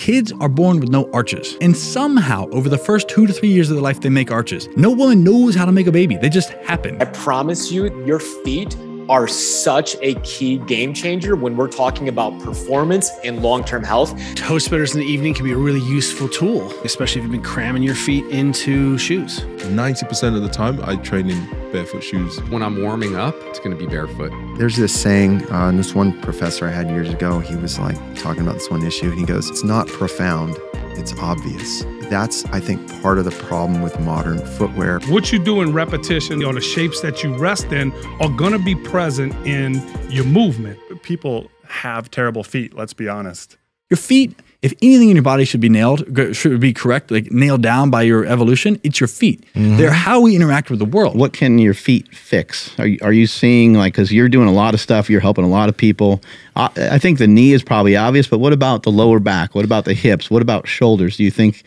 kids are born with no arches. And somehow, over the first two to three years of their life, they make arches. No woman knows how to make a baby, they just happen. I promise you, your feet are such a key game changer when we're talking about performance and long term health. Toe spitters in the evening can be a really useful tool, especially if you've been cramming your feet into shoes. 90% of the time, I train in barefoot shoes. When I'm warming up, it's going to be barefoot. There's this saying, uh, and this one professor I had years ago, he was like talking about this one issue, and he goes, It's not profound, it's obvious. That's, I think, part of the problem with modern footwear. What you do in repetition or the shapes that you rest in are going to be present in your movement. People have terrible feet, let's be honest. Your feet, if anything in your body should be nailed, should be correct, like nailed down by your evolution, it's your feet. Mm-hmm. They're how we interact with the world. What can your feet fix? Are you, are you seeing, like, because you're doing a lot of stuff, you're helping a lot of people. I, I think the knee is probably obvious, but what about the lower back? What about the hips? What about shoulders? Do you think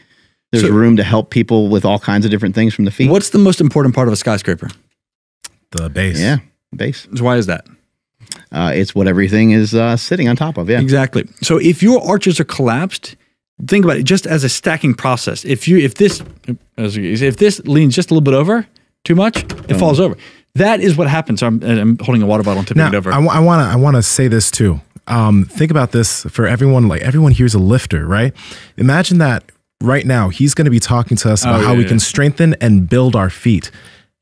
there's so, room to help people with all kinds of different things from the feet. What's the most important part of a skyscraper? The base. Yeah, base. So why is that? Uh, it's what everything is uh, sitting on top of. Yeah, exactly. So if your arches are collapsed, think about it just as a stacking process. If you if this if this leans just a little bit over too much, it um, falls over. That is what happens. I'm, I'm holding a water bottle and tipping now, it over. I, I want to I want to say this too. Um, think about this for everyone. Like everyone here's a lifter, right? Imagine that right now, he's going to be talking to us about oh, how yeah, we yeah. can strengthen and build our feet,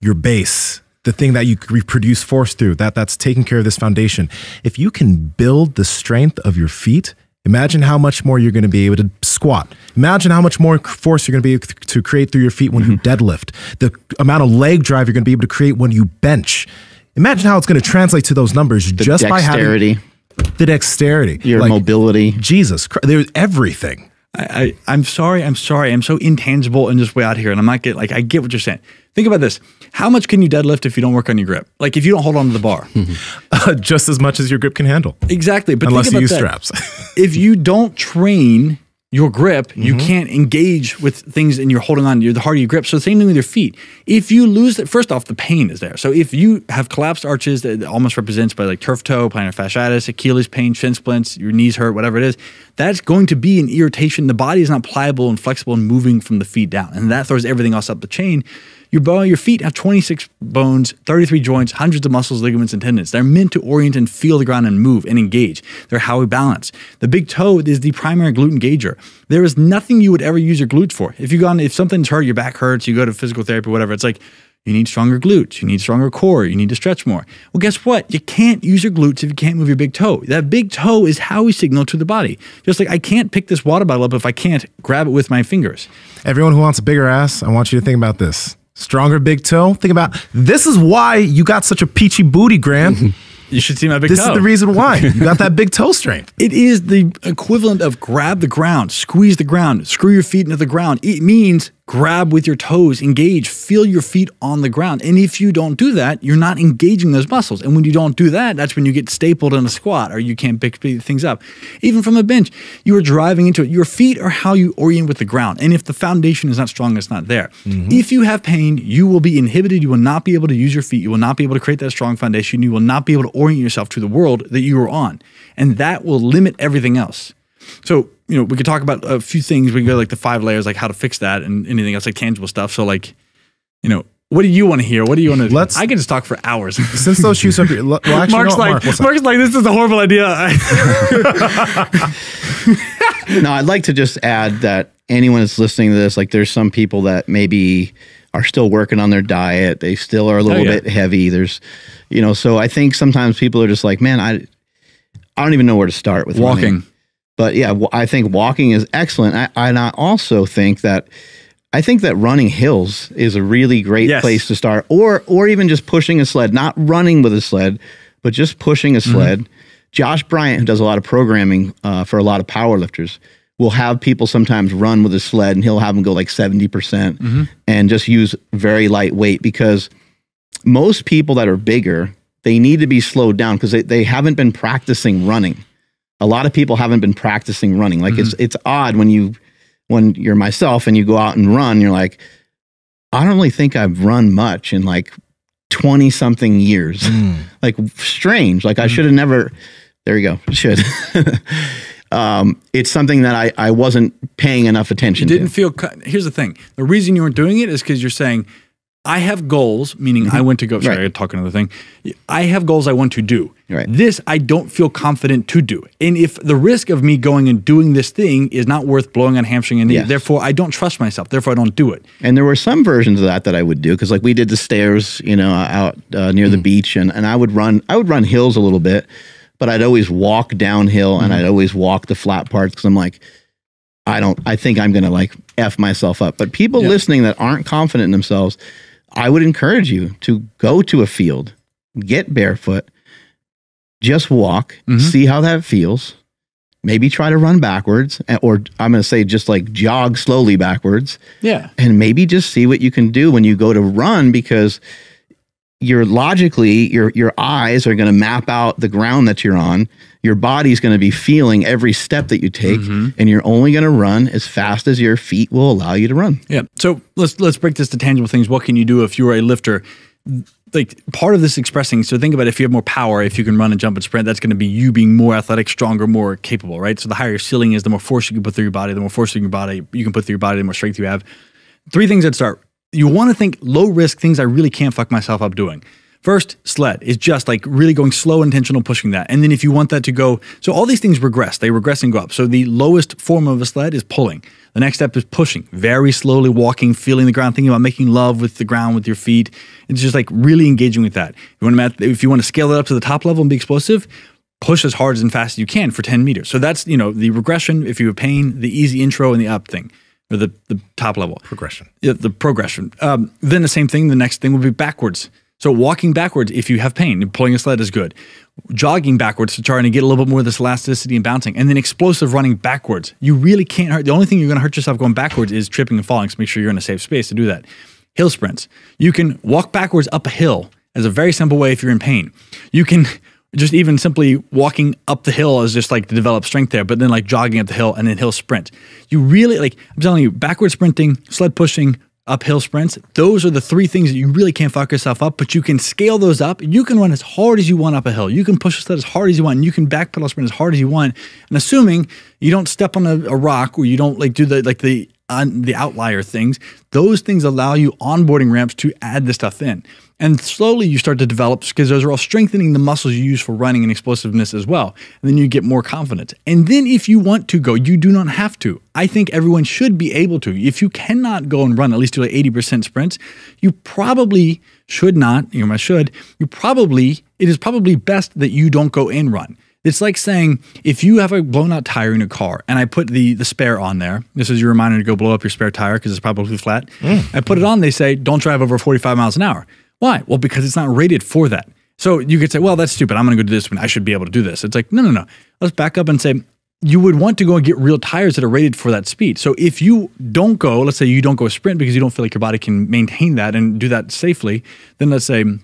your base, the thing that you reproduce force through, that that's taking care of this foundation. If you can build the strength of your feet, imagine how much more you're going to be able to squat. Imagine how much more force you're going to be able to create through your feet when mm-hmm. you deadlift. The amount of leg drive you're going to be able to create when you bench. Imagine how it's going to translate to those numbers the just dexterity. by having the dexterity, your like, mobility. Jesus, Christ, there's everything. I, I am sorry, I'm sorry, I'm so intangible and just way out here, and I'm not getting like I get what you're saying. Think about this: how much can you deadlift if you don't work on your grip? Like if you don't hold on to the bar, uh, just as much as your grip can handle. Exactly, but unless you use that. straps. if you don't train your grip, mm-hmm. you can't engage with things and you're holding on, you're the harder you grip. So the same thing with your feet. If you lose it, first off, the pain is there. So if you have collapsed arches that almost represents by like turf toe, plantar fasciitis, Achilles pain, shin splints, your knees hurt, whatever it is, that's going to be an irritation. The body is not pliable and flexible and moving from the feet down. And that throws everything else up the chain. Your your feet have 26 bones, 33 joints, hundreds of muscles, ligaments, and tendons. They're meant to orient and feel the ground and move and engage. They're how we balance. The big toe is the primary glute engager. There is nothing you would ever use your glutes for. If you gone, if something's hurt, your back hurts, you go to physical therapy, whatever. It's like you need stronger glutes. You need stronger core. You need to stretch more. Well, guess what? You can't use your glutes if you can't move your big toe. That big toe is how we signal to the body. Just like I can't pick this water bottle up if I can't grab it with my fingers. Everyone who wants a bigger ass, I want you to think about this. Stronger big toe. Think about this is why you got such a peachy booty, Graham. You should see my big this toe. This is the reason why. You got that big toe strength. It is the equivalent of grab the ground, squeeze the ground, screw your feet into the ground. It means grab with your toes, engage, feel your feet on the ground. And if you don't do that, you're not engaging those muscles. And when you don't do that, that's when you get stapled in a squat or you can't pick things up. Even from a bench, you are driving into it. Your feet are how you orient with the ground. And if the foundation is not strong, it's not there. Mm-hmm. If you have pain, you will be inhibited. You will not be able to use your feet. You will not be able to create that strong foundation. You will not be able to orient yourself to the world that you are on. And that will limit everything else. So, you know, we could talk about a few things. We can go like the five layers, like how to fix that and anything else, like tangible stuff. So, like, you know, what do you want to hear? What do you want to? Let's. I can just talk for hours. Since those shoes are, well, actually, Mark's no, like, Mark, Mark's like, this is a horrible idea. no, I'd like to just add that anyone that's listening to this, like, there's some people that maybe are still working on their diet. They still are a little oh, yeah. bit heavy. There's, you know, so I think sometimes people are just like, man, I, I don't even know where to start with walking. Running. But yeah, I think walking is excellent. I, and I also think that I think that running hills is a really great yes. place to start, or or even just pushing a sled, not running with a sled, but just pushing a mm-hmm. sled. Mm-hmm. Josh Bryant, who does a lot of programming uh, for a lot of powerlifters, will have people sometimes run with a sled, and he'll have them go like seventy percent, mm-hmm. and just use very light weight because most people that are bigger they need to be slowed down because they, they haven't been practicing running a lot of people haven't been practicing running. Like mm-hmm. it's it's odd when you when you're myself and you go out and run, you're like, I don't really think I've run much in like 20 something years. Mm. like strange. Like mm. I should have never there you go. Should. um, it's something that I, I wasn't paying enough attention you didn't to. feel here's the thing the reason you weren't doing it is because you're saying I have goals, meaning I went to go. Sorry, Mm-hmm. Right. I talk another thing. I have goals I want to do. Right. This I don't feel confident to do. And if the risk of me going and doing this thing is not worth blowing on hamstring and knee, Yes. therefore I don't trust myself. Therefore I don't do it. And there were some versions of that that I would do because, like, we did the stairs, you know, out uh, near the beach, and, and I would run. I would run hills a little bit, but I'd always walk downhill, and I'd always walk the flat parts because I'm like, I don't. I think I'm gonna like f myself up. But people Yeah. listening that aren't confident in themselves, I would encourage you to go to a field, get barefoot, just walk, Mhm. see how that feels. Maybe try to run backwards, eh, or I'm going to say just like jog slowly backwards Yeah. and maybe just see what you can do when you go to run because you're logically your your eyes are going to map out the ground that you're on your body's going to be feeling every step that you take mm-hmm. and you're only going to run as fast as your feet will allow you to run Yeah. So let's let's break this to tangible things. What can you do if you are a lifter? Like part of this expressing. So think about if you have more power, if you can run and jump and sprint, that's going to be you being more athletic, stronger, more capable, right? So the higher your ceiling is, the more force you can put through your body, the more force in your body you can put through your body, the more strength you have. Three things that start. You want to think low risk things I really can't fuck myself up doing. First, sled is just like really going slow, intentional, pushing that. And then if you want that to go, so all these things regress, they regress and go up. So the lowest form of a sled is pulling. The next step is pushing, very slowly walking, feeling the ground, thinking about making love with the ground with your feet. It's just like really engaging with that. You want to, if you want to scale it up to the top level and be explosive, push as hard and fast as you can for 10 meters. So that's, you know, the regression, if you have pain, the easy intro and the up thing, or the, the top level. Progression. Yeah, the progression. Um, then the same thing. The next thing would be backwards. So walking backwards if you have pain, pulling a sled is good. Jogging backwards to try to get a little bit more of this elasticity and bouncing, and then explosive running backwards. You really can't hurt. The only thing you're going to hurt yourself going backwards is tripping and falling. So make sure you're in a safe space to do that. Hill sprints. You can walk backwards up a hill as a very simple way if you're in pain. You can just even simply walking up the hill is just like to develop strength there, but then like jogging up the hill and then hill sprint. You really like, I'm telling you, backward sprinting, sled pushing, uphill sprints, those are the three things that you really can't fuck yourself up, but you can scale those up. You can run as hard as you want up a hill. You can push a sled as hard as you want. And you can backpedal sprint as hard as you want. And assuming you don't step on a, a rock or you don't like do the like the on the outlier things, those things allow you onboarding ramps to add this stuff in. And slowly you start to develop because those are all strengthening the muscles you use for running and explosiveness as well. And then you get more confidence. And then if you want to go, you do not have to. I think everyone should be able to. If you cannot go and run at least do like 80% sprints, you probably should not, you know, I should, you probably, it is probably best that you don't go and run. It's like saying if you have a blown out tire in your car and I put the the spare on there, this is your reminder to go blow up your spare tire because it's probably flat. Mm. I put it on, they say don't drive over 45 miles an hour. Why? Well, because it's not rated for that. So you could say, well, that's stupid. I'm going to go do this when I should be able to do this. It's like, no, no, no. Let's back up and say, you would want to go and get real tires that are rated for that speed. So if you don't go, let's say you don't go sprint because you don't feel like your body can maintain that and do that safely, then let's say, all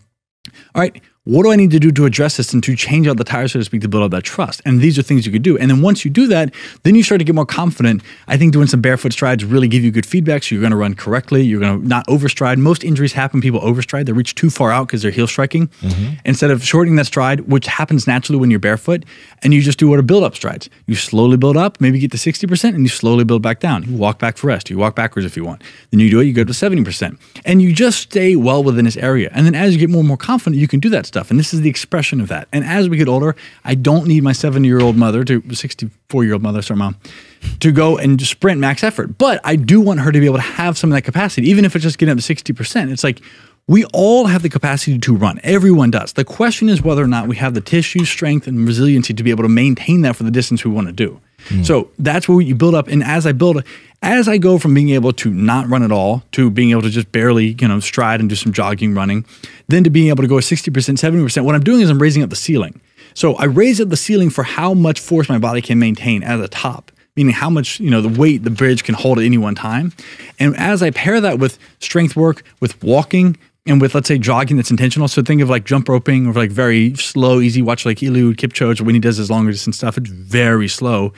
right, what do I need to do to address this and to change out the tires, so to speak, to build up that trust? And these are things you could do. And then once you do that, then you start to get more confident. I think doing some barefoot strides really give you good feedback. So you're going to run correctly. You're going to not overstride. Most injuries happen, people overstride. They reach too far out because they're heel striking. Mm-hmm. Instead of shortening that stride, which happens naturally when you're barefoot, and you just do what are build up strides. You slowly build up, maybe get to 60%, and you slowly build back down. You walk back for rest. You walk backwards if you want. Then you do it, you go to 70%. And you just stay well within this area. And then as you get more and more confident, you can do that stuff. And this is the expression of that. And as we get older, I don't need my 70 year old mother to 64 year old mother, sorry, mom, to go and sprint max effort. But I do want her to be able to have some of that capacity, even if it's just getting up to 60%. It's like, we all have the capacity to run. Everyone does. The question is whether or not we have the tissue strength and resiliency to be able to maintain that for the distance we want to do. Mm. So that's where you build up. And as I build, as I go from being able to not run at all to being able to just barely, you know, stride and do some jogging, running, then to being able to go 60%, 70%, what I'm doing is I'm raising up the ceiling. So I raise up the ceiling for how much force my body can maintain at the top meaning how much you know the weight the bridge can hold at any one time and as i pair that with strength work with walking and with let's say jogging that's intentional. So think of like jump roping or like very slow easy watch like Eliud Kipchoge when he does his longer distance stuff. It's very slow.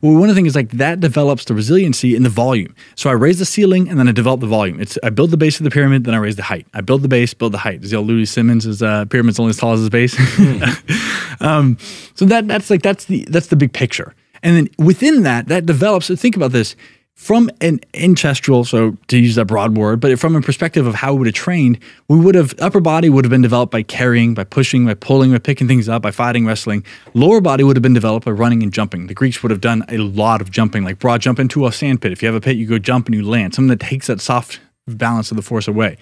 Well one of the things is like that develops the resiliency in the volume. So i raise the ceiling and then i develop the volume. It's i build the base of the pyramid then i raise the height. I build the base build the height. Old Louie Simmons is uh, pyramid's only as tall as his base? Um, so that that's like that's the that's the big picture. And then within that, that develops. So think about this from an ancestral, so to use that broad word, but from a perspective of how we would have trained, we would have upper body would have been developed by carrying, by pushing, by pulling, by picking things up, by fighting, wrestling. Lower body would have been developed by running and jumping. The Greeks would have done a lot of jumping, like broad jump into a sand pit. If you have a pit, you go jump and you land. Something that takes that soft balance of the force away.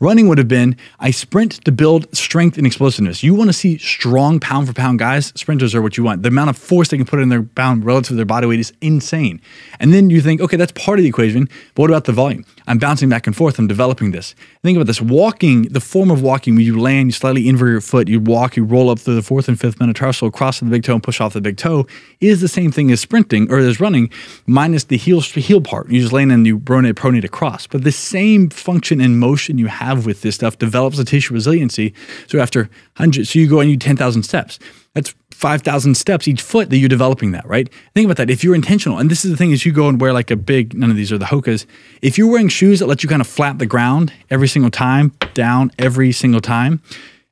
Running would have been I sprint to build strength and explosiveness. You want to see strong pound for pound guys, sprinters are what you want. The amount of force they can put in their bound relative to their body weight is insane. And then you think, okay, that's part of the equation, but what about the volume? I'm bouncing back and forth, I'm developing this. Think about this walking, the form of walking, when you land, you slightly invert your foot, you walk, you roll up through the fourth and fifth metatarsal, cross the big toe, and push off the big toe, is the same thing as sprinting or as running, minus the heel, heel part. You just land and you pronate, pronate across. But the same function and motion you have with this stuff develops a tissue resiliency. So after hundreds, so you go and you 10,000 steps. That's 5,000 steps each foot that you're developing that, right? Think about that. If you're intentional, and this is the thing is you go and wear like a big, none of these are the Hokas. If you're wearing shoes that let you kind of flat the ground every single time, down every single time,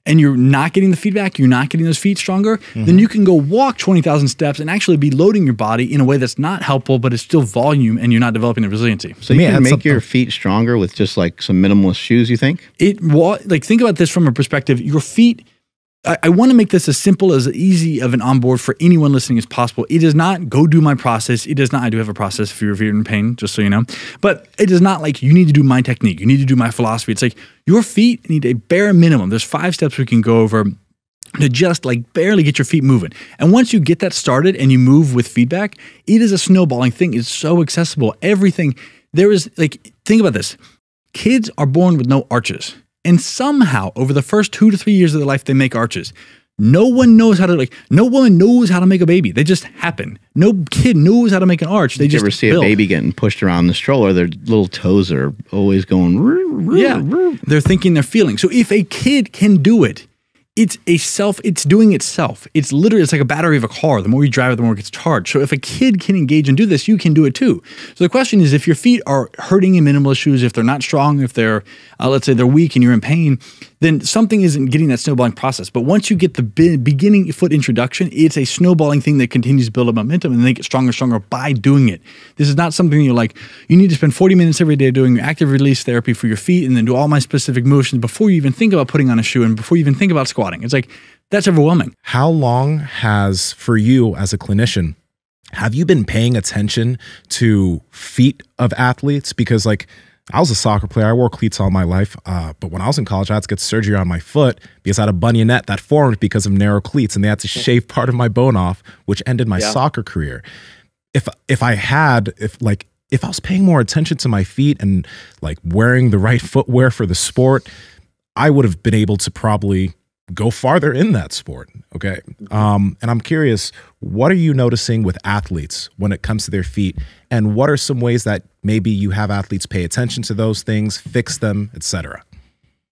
and you're not getting the feedback, you're not getting those feet stronger, mm-hmm. then you can go walk 20,000 steps and actually be loading your body in a way that's not helpful, but it's still volume and you're not developing the resiliency. So you can make your feet stronger with just like some minimalist shoes, you think? It, like, think about this from a perspective, your feet I, I want to make this as simple as easy of an onboard for anyone listening as possible. It is not go do my process. It is not. I do have a process if you're in pain, just so you know. But it is not like you need to do my technique. You need to do my philosophy. It's like your feet need a bare minimum. There's five steps we can go over to just like barely get your feet moving. And once you get that started and you move with feedback, it is a snowballing thing. It's so accessible. Everything there is like think about this. Kids are born with no arches. And somehow, over the first two to three years of their life, they make arches. No one knows how to like. No woman knows how to make a baby. They just happen. No kid knows how to make an arch. They you just ever see build. a baby getting pushed around the stroller? Their little toes are always going. yeah, they're thinking, they're feeling. So if a kid can do it, it's a self it's doing itself. It's literally it's like a battery of a car. The more you drive it the more it gets charged. So if a kid can engage and do this you can do it too. So the question is if your feet are hurting in minimal shoes if they're not strong if they're uh, let's say they're weak and you're in pain then something isn't getting that snowballing process. But once you get the be- beginning foot introduction it's a snowballing thing that continues to build up momentum and they get stronger and stronger by doing it. This is not something you're like you need to spend 40 minutes every day doing active release therapy for your feet and then do all my specific motions before you even think about putting on a shoe and before you even think about squat squatting. It's like that's overwhelming. How long has for you as a clinician have you been paying attention to feet of athletes because like I was a soccer player. I wore cleats all my life. Uh, but when I was in college, I had to get surgery on my foot because I had a bunionette that formed because of narrow cleats, and they had to shave part of my bone off, which ended my yeah. soccer career. If if I had if like if I was paying more attention to my feet and like wearing the right footwear for the sport, I would have been able to probably go farther in that sport. Okay. Um, and I'm curious, what are you noticing with athletes when it comes to their feet? And what are some ways that maybe you have athletes pay attention to those things, fix them, etc.?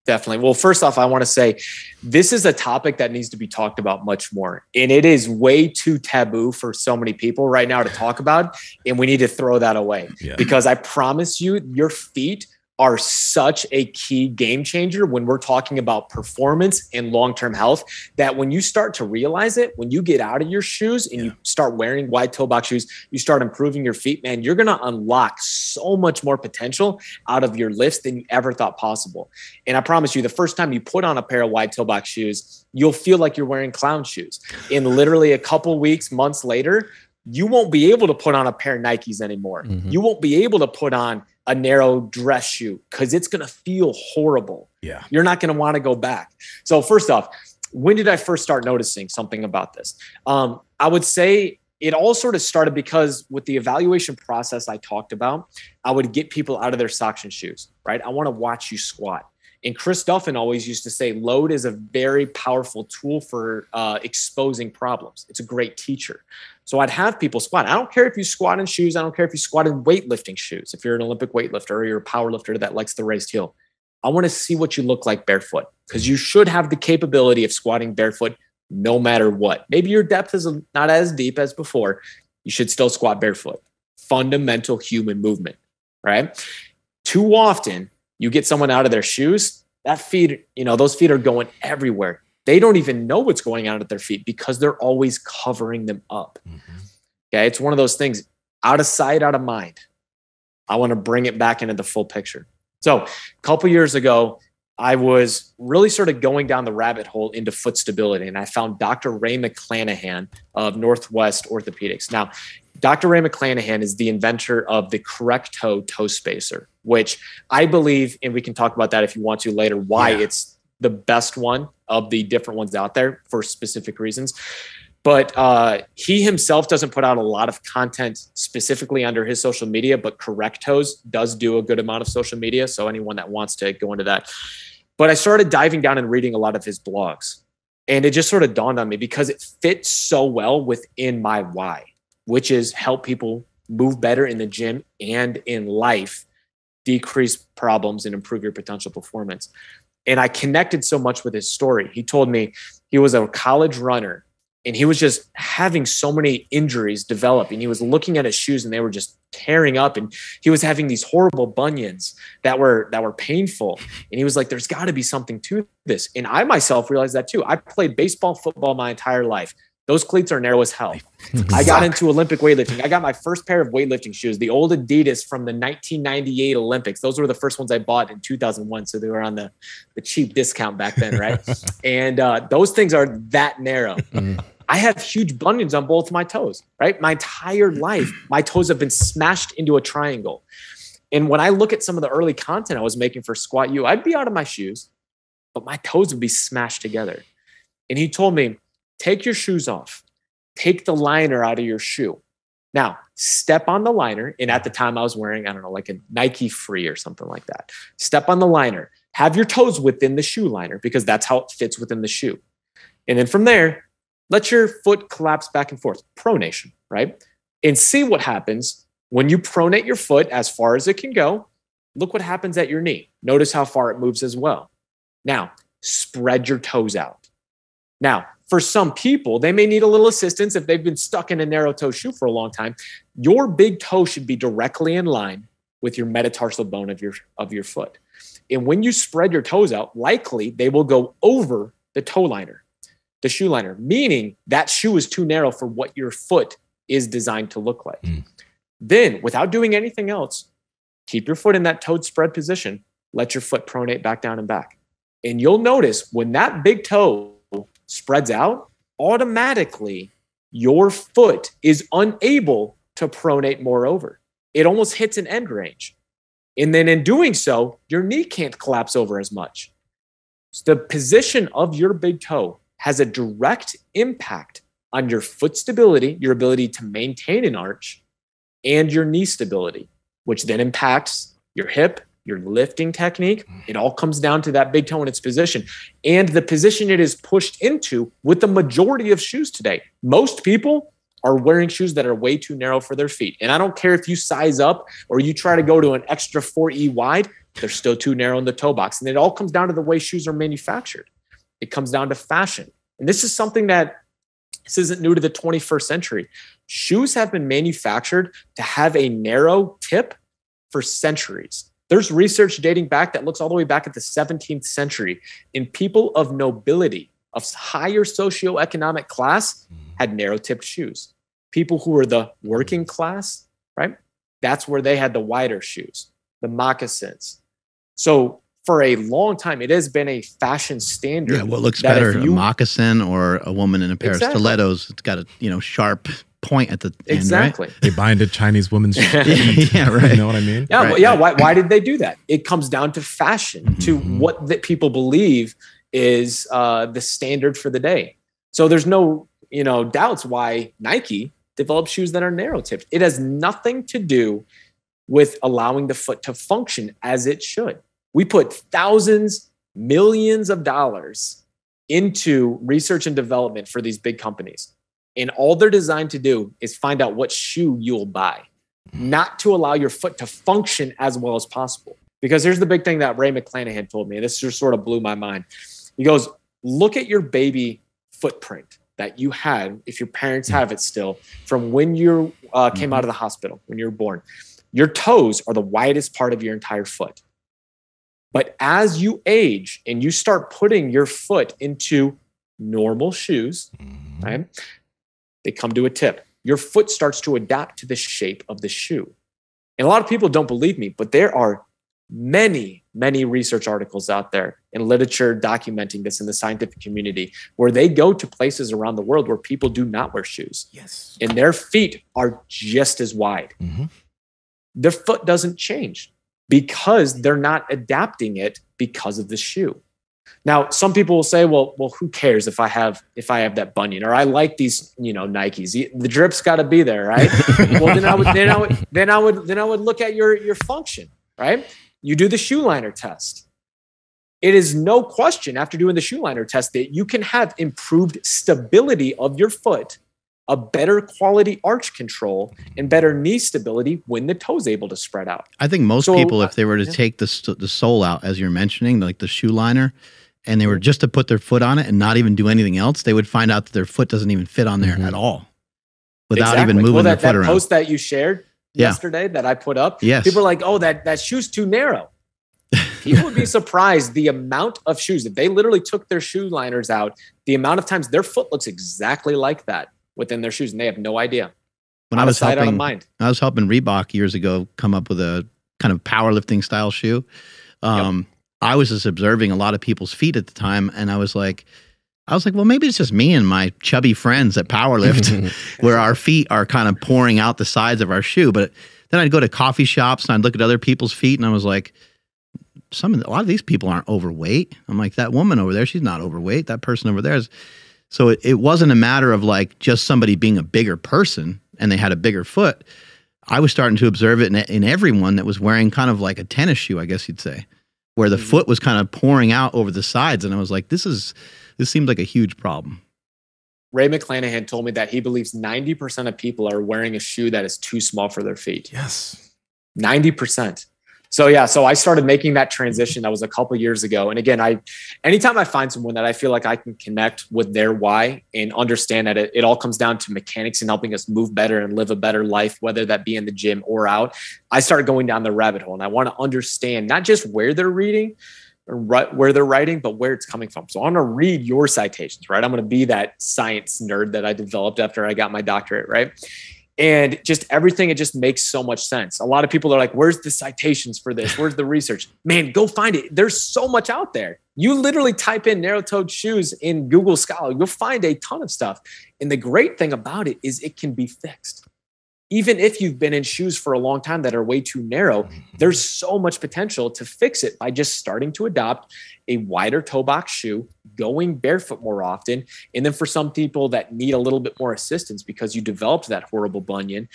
Definitely. Well, first off, I want to say this is a topic that needs to be talked about much more. And it is way too taboo for so many people right now to talk about. And we need to throw that away yeah. because I promise you, your feet are such a key game changer when we're talking about performance and long-term health that when you start to realize it when you get out of your shoes and yeah. you start wearing wide toe box shoes you start improving your feet man you're going to unlock so much more potential out of your lifts than you ever thought possible and i promise you the first time you put on a pair of wide toe box shoes you'll feel like you're wearing clown shoes in literally a couple weeks months later you won't be able to put on a pair of nikes anymore mm-hmm. you won't be able to put on a narrow dress shoe because it's going to feel horrible. Yeah. You're not going to want to go back. So, first off, when did I first start noticing something about this? Um, I would say it all sort of started because with the evaluation process I talked about, I would get people out of their socks and shoes, right? I want to watch you squat. And Chris Duffin always used to say, load is a very powerful tool for uh, exposing problems. It's a great teacher. So I'd have people squat. I don't care if you squat in shoes. I don't care if you squat in weightlifting shoes. If you're an Olympic weightlifter or you're a power lifter that likes the raised heel, I want to see what you look like barefoot because you should have the capability of squatting barefoot no matter what. Maybe your depth is not as deep as before. You should still squat barefoot. Fundamental human movement, right? Too often, you get someone out of their shoes, that feet, you know, those feet are going everywhere they don't even know what's going on at their feet because they're always covering them up. Mm-hmm. Okay. It's one of those things out of sight, out of mind. I want to bring it back into the full picture. So a couple years ago, I was really sort of going down the rabbit hole into foot stability, and I found Dr. Ray McClanahan of Northwest Orthopedics. Now, Dr. Ray McClanahan is the inventor of the correct toe toe spacer, which I believe, and we can talk about that if you want to later, why yeah. it's the best one of the different ones out there for specific reasons. But uh, he himself doesn't put out a lot of content specifically under his social media, but Correct Toes does do a good amount of social media. So anyone that wants to go into that. But I started diving down and reading a lot of his blogs. And it just sort of dawned on me because it fits so well within my why, which is help people move better in the gym and in life, decrease problems and improve your potential performance. And I connected so much with his story. He told me he was a college runner and he was just having so many injuries develop and he was looking at his shoes and they were just tearing up and he was having these horrible bunions that were that were painful. And he was like there's got to be something to this. And i myself realized that too. I played baseball football my entire life those cleats are narrow as hell. I got into Olympic weightlifting. I got my first pair of weightlifting shoes, the old Adidas from the 1998 Olympics. Those were the first ones I bought in 2001. So they were on the, the cheap discount back then, right? and uh, those things are that narrow. Mm. I have huge bunions on both my toes, right? My entire life, my toes have been smashed into a triangle. And when I look at some of the early content I was making for Squat U, I'd be out of my shoes, but my toes would be smashed together. And he told me, take your shoes off, take the liner out of your shoe. Now, step on the liner. And at the time, I was wearing, I don't know, like a Nike Free or something like that. Step on the liner, have your toes within the shoe liner because that's how it fits within the shoe. And then from there, let your foot collapse back and forth, pronation, right? And see what happens when you pronate your foot as far as it can go. Look what happens at your knee. Notice how far it moves as well. Now, spread your toes out. Now, for some people, they may need a little assistance if they've been stuck in a narrow toe shoe for a long time. Your big toe should be directly in line with your metatarsal bone of your of your foot. And when you spread your toes out, likely they will go over the toe liner the shoe liner, meaning that shoe is too narrow for what your foot is designed to look like. Mm. Then, without doing anything else, keep your foot in that toed spread position. Let your foot pronate back down and back. And you'll notice when that big toe spreads out, automatically your foot is unable to pronate more over. It almost hits an end range. And then in doing so, your knee can't collapse over as much. So the position of your big toe has a direct impact on your foot stability, your ability to maintain an arch, and your knee stability, which then impacts your hip, your lifting technique. Mm. It all comes down to that big toe and its position and the position it is pushed into with the majority of shoes today. Most people are wearing shoes that are way too narrow for their feet. And I don't care if you size up or you try to go to an extra 4E wide, they're still too narrow in the toe box. And it all comes down to the way shoes are manufactured. It comes down to fashion. And this is something that this isn't new to the 21st century. Shoes have been manufactured to have a narrow tip for centuries. There's research dating back that looks all the way back at the 17th century in people of nobility, of higher socioeconomic class, mm-hmm. had narrow tipped shoes. People who were the working mm-hmm. class, right? That's where they had the wider shoes, the moccasins. So for a long time, it has been a fashion standard. Yeah, what looks better, you, a moccasin or a woman in a pair exactly. of stilettos? It's got a you know sharp point at the exactly. End, right? They bind a Chinese woman's. yeah, right. You know what I mean? Yeah, right, well, yeah. Why, why did they do that? It comes down to fashion, mm-hmm. to what that people believe is uh, the standard for the day. So there's no you know doubts why Nike developed shoes that are narrow tipped. It has nothing to do with allowing the foot to function as it should. We put thousands, millions of dollars into research and development for these big companies. And all they're designed to do is find out what shoe you'll buy, not to allow your foot to function as well as possible. Because here's the big thing that Ray McClanahan told me, and this just sort of blew my mind. He goes, Look at your baby footprint that you had, if your parents have it still, from when you uh, came out of the hospital, when you were born. Your toes are the widest part of your entire foot. But as you age and you start putting your foot into normal shoes, mm-hmm. right? They come to a tip. your foot starts to adapt to the shape of the shoe. And a lot of people don't believe me, but there are many, many research articles out there in literature documenting this in the scientific community where they go to places around the world where people do not wear shoes. Yes. And their feet are just as wide. Mm-hmm. Their foot doesn't change because they're not adapting it because of the shoe. Now, some people will say, "Well, well, who cares if I have if I have that bunion or I like these, you know, Nikes? The drip's got to be there, right?" well, then I would then I would then I would then I would look at your your function, right? You do the shoe liner test. It is no question after doing the shoe liner test that you can have improved stability of your foot, a better quality arch control, and better knee stability when the toe's able to spread out. I think most so, people, if they were to yeah. take the the sole out, as you're mentioning, like the shoe liner, and they were just to put their foot on it and not even do anything else, they would find out that their foot doesn't even fit on there mm-hmm. at all, without exactly. even moving well, that, their foot that around. Post that you shared yeah. yesterday that I put up. Yes. People are like, oh, that, that shoe's too narrow. People would be surprised the amount of shoes, if they literally took their shoe liners out, the amount of times their foot looks exactly like that within their shoes and they have no idea. When I was helping, I was helping Reebok years ago come up with a kind of powerlifting style shoe. Um, yep. I was just observing a lot of people's feet at the time, and I was like, I was like, well, maybe it's just me and my chubby friends that powerlift, where our feet are kind of pouring out the sides of our shoe. But then I'd go to coffee shops and I'd look at other people's feet, and I was like, some of the, a lot of these people aren't overweight. I'm like, that woman over there, she's not overweight. That person over there is. So it, it wasn't a matter of like just somebody being a bigger person and they had a bigger foot. I was starting to observe it in, in everyone that was wearing kind of like a tennis shoe, I guess you'd say, where the mm-hmm. foot was kind of pouring out over the sides. And I was like, this is this seems like a huge problem. Ray McClanahan told me that he believes 90% of people are wearing a shoe that is too small for their feet. Yes. 90%. So yeah, so I started making that transition. That was a couple years ago. And again, I anytime I find someone that I feel like I can connect with their why and understand that it, it all comes down to mechanics and helping us move better and live a better life, whether that be in the gym or out, I started going down the rabbit hole and I want to understand not just where they're reading, where they're writing, but where it's coming from. So I'm going to read your citations, right? I'm going to be that science nerd that I developed after I got my doctorate, right? And just everything, it just makes so much sense. A lot of people are like, where's the citations for this? Where's the research? Man, go find it. There's so much out there. You literally type in narrow toed shoes in Google Scholar, you'll find a ton of stuff. And the great thing about it is it can be fixed even if you've been in shoes for a long time that are way too narrow, mm-hmm. there's so much potential to fix it by just starting to adopt a wider toe box shoe, going barefoot more often. And then for some people that need a little bit more assistance because you developed that horrible bunion,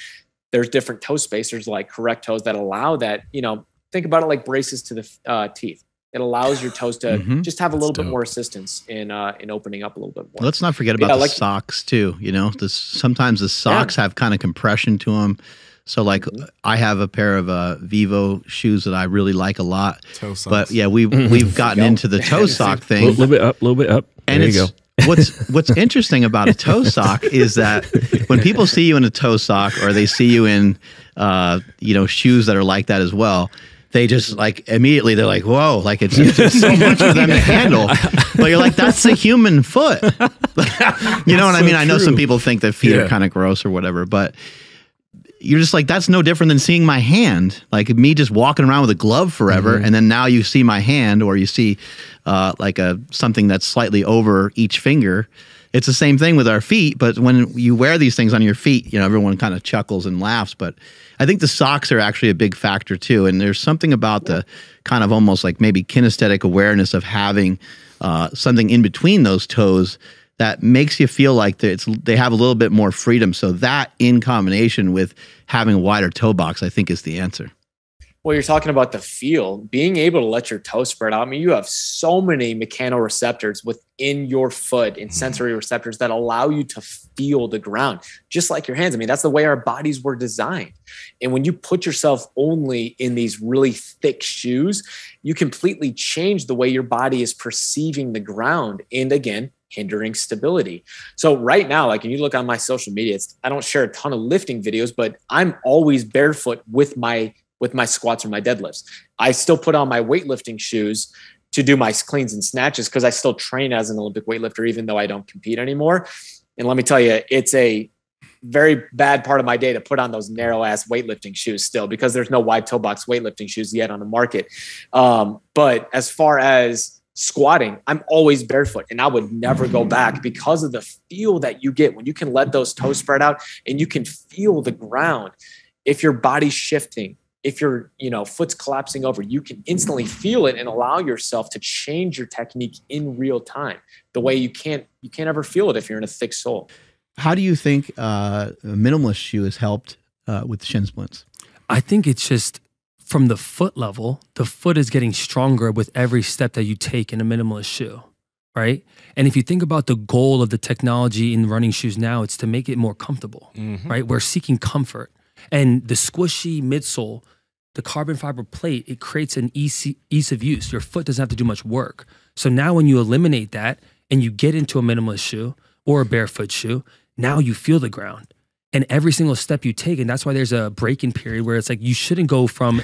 there's different toe spacers like correct toes that allow that, you know, think about it like braces to the uh, teeth. It allows your toes to mm-hmm. just have a little bit more assistance in uh, in opening up a little bit more. Let's not forget about yeah, the like, socks too. You know, this sometimes the socks yeah. have kind of compression to them. So like mm-hmm. I have a pair of uh, Vivo shoes that I really like a lot. Toe socks. But yeah, we mm-hmm. we've gotten into the toe sock thing. A little bit up, a little bit up. And there you go. what's what's interesting about a toe sock is that when people see you in a toe sock or they see you in uh, you know shoes that are like that as well, they just like immediately they're like, whoa, like it's, it's just so much for them to handle. But you're like, that's a human foot. you know what I mean? I know some people think that feet yeah. are kind of gross or whatever, but you're just like, that's no different than seeing my hand. Like me just walking around with a glove forever, mm-hmm. and then now you see my hand or you see uh, like a something that's slightly over each finger. It's the same thing with our feet, but when you wear these things on your feet, you know, everyone kind of chuckles and laughs, but I think the socks are actually a big factor too. And there's something about the kind of almost like maybe kinesthetic awareness of having uh, something in between those toes that makes you feel like it's, they have a little bit more freedom. So that in combination with having a wider toe box, I think is the answer well, you're talking about the feel, being able to let your toe spread out. I mean, you have so many mechanoreceptors within your foot and mm-hmm. sensory receptors that allow you to feel the ground, just like your hands. I mean, that's the way our bodies were designed. And when you put yourself only in these really thick shoes, you completely change the way your body is perceiving the ground. And again, hindering stability. So right now, like when you look on my social media, it's, I don't share a ton of lifting videos, but I'm always barefoot with my with my squats or my deadlifts. I still put on my weightlifting shoes to do my cleans and snatches because I still train as an Olympic weightlifter, even though I don't compete anymore. And let me tell you, it's a very bad part of my day to put on those narrow ass weightlifting shoes still because there's no wide toe box weightlifting shoes yet on the market. Um, but as far as squatting, I'm always barefoot and I would never go back because of the feel that you get when you can let those toes spread out and you can feel the ground. If your body's shifting, if your you know foot's collapsing over you can instantly feel it and allow yourself to change your technique in real time the way you can't you can't ever feel it if you're in a thick sole. How do you think uh, a minimalist shoe has helped uh, with shin splints? I think it's just from the foot level the foot is getting stronger with every step that you take in a minimalist shoe right? And if you think about the goal of the technology in running shoes now it's to make it more comfortable mm-hmm. right? We're seeking comfort and the squishy midsole, the carbon fiber plate, it creates an easy, ease of use. Your foot doesn't have to do much work. So now when you eliminate that and you get into a minimalist shoe or a barefoot shoe, now you feel the ground. And every single step you take, and that's why there's a break-in period where it's like you shouldn't go from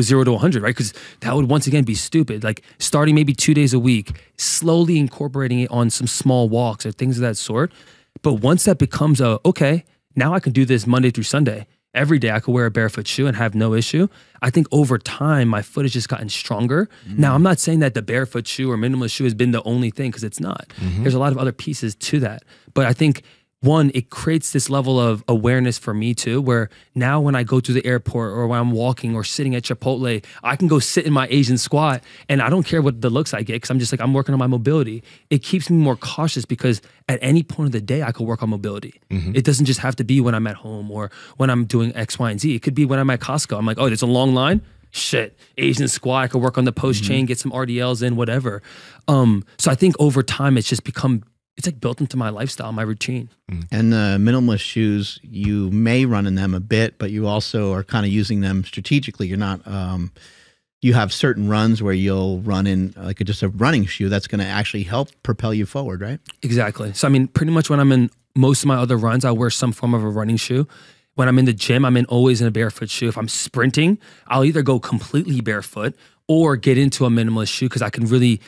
zero to 100, right? Because that would once again be stupid. Like starting maybe two days a week, slowly incorporating it on some small walks or things of that sort. But once that becomes a okay, now I can do this Monday through Sunday every day I could wear a barefoot shoe and have no issue. I think over time my foot has just gotten stronger. Mm-hmm. Now I'm not saying that the barefoot shoe or minimalist shoe has been the only thing because it's not. Mm-hmm. There's a lot of other pieces to that. But I think one, it creates this level of awareness for me too, where now when I go to the airport or when I'm walking or sitting at Chipotle, I can go sit in my Asian squat and I don't care what the looks I get because I'm just like, I'm working on my mobility. It keeps me more cautious because at any point of the day, I could work on mobility. Mm-hmm. It doesn't just have to be when I'm at home or when I'm doing X, Y, and Z. It could be when I'm at Costco. I'm like, oh, there's a long line shit, Asian squat. I could work on the post chain, mm-hmm. get some RDLs in, whatever. Um, so I think over time, it's just become it's like built into my lifestyle, my routine. Mm. And the minimalist shoes, you may run in them a bit, but you also are kind of using them strategically. You're not. Um, you have certain runs where you'll run in like a, just a running shoe that's going to actually help propel you forward, right? Exactly. So I mean, pretty much when I'm in most of my other runs, I wear some form of a running shoe. When I'm in the gym, I'm in always in a barefoot shoe. If I'm sprinting, I'll either go completely barefoot or get into a minimalist shoe because I can really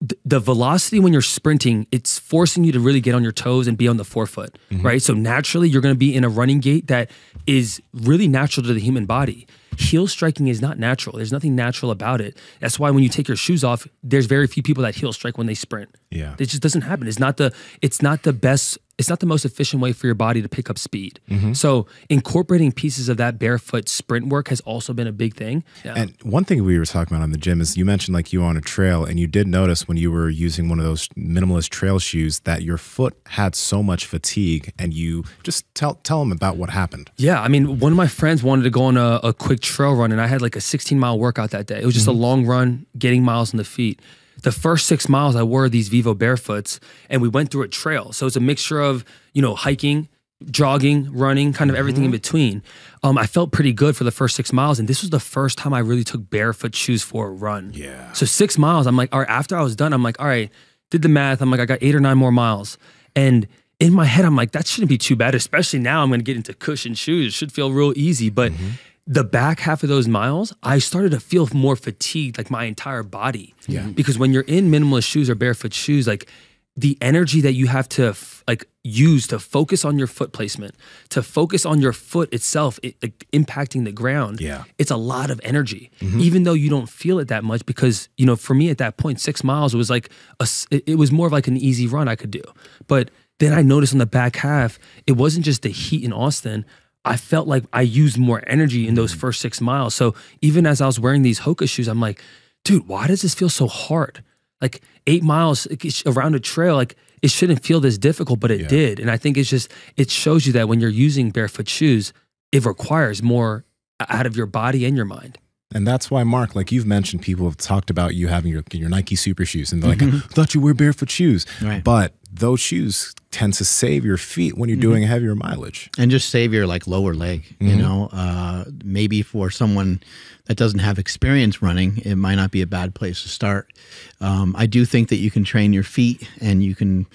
the velocity when you're sprinting, it's forcing you to really get on your toes and be on the forefoot, mm-hmm. right? So naturally, you're going to be in a running gait that is really natural to the human body. Heel striking is not natural. There's nothing natural about it. That's why when you take your shoes off, there's very few people that heel strike when they sprint. Yeah, it just doesn't happen. It's not the it's not the best it's not the most efficient way for your body to pick up speed. Mm-hmm. So incorporating pieces of that barefoot sprint work has also been a big thing. Yeah. And one thing we were talking about on the gym is you mentioned like you were on a trail and you did notice when you were using one of those minimalist trail shoes that your foot had so much fatigue and you just tell tell them about what happened. Yeah, I mean, one of my friends wanted to go on a, a quick trail run and I had like a 16 mile workout that day. It was just mm-hmm. a long run, getting miles in the feet the first six miles I wore these Vivo barefoots and we went through a trail. So it's a mixture of, you know, hiking, jogging, running, kind of mm-hmm. everything in between. Um, I felt pretty good for the first six miles. And this was the first time I really took barefoot shoes for a run. Yeah. So six miles, I'm like, all right, after I was done, I'm like, all right, did the math. I'm like, I got eight or nine more miles. And in my head, I'm like, that shouldn't be too bad, especially now I'm going to get into cushion shoes. It should feel real easy. But mm-hmm the back half of those miles, I started to feel more fatigued, like my entire body. Yeah. Because when you're in minimalist shoes or barefoot shoes, like the energy that you have to like use to focus on your foot placement, to focus on your foot itself, it, like, impacting the ground. Yeah. It's a lot of energy, mm-hmm. even though you don't feel it that much. Because you know, for me at that point, six miles was like a, it was more of like an easy run I could do. But then I noticed on the back half, it wasn't just the heat in Austin. I felt like I used more energy in those mm. first six miles. So even as I was wearing these Hoka shoes, I'm like, dude, why does this feel so hard? Like eight miles around a trail, like it shouldn't feel this difficult, but it yeah. did. And I think it's just, it shows you that when you're using barefoot shoes, it requires more out of your body and your mind. And that's why, Mark, like you've mentioned, people have talked about you having your, your Nike Super shoes, and they're like, mm-hmm. I thought you wear barefoot shoes. Right. But those shoes tend to save your feet when you're mm-hmm. doing heavier mileage, and just save your like lower leg. Mm-hmm. You know, uh, maybe for someone that doesn't have experience running, it might not be a bad place to start. Um, I do think that you can train your feet, and you can.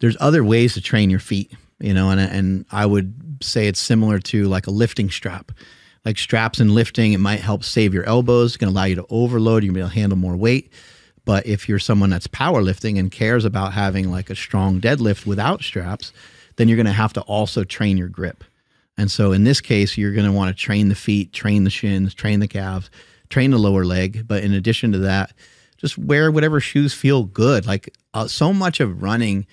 There's other ways to train your feet. You know, and and I would say it's similar to like a lifting strap like straps and lifting, it might help save your elbows, going to allow you to overload, you're going be able to handle more weight. But if you're someone that's powerlifting and cares about having like a strong deadlift without straps, then you're going to have to also train your grip. And so in this case, you're going to want to train the feet, train the shins, train the calves, train the lower leg. But in addition to that, just wear whatever shoes feel good. Like uh, so much of running,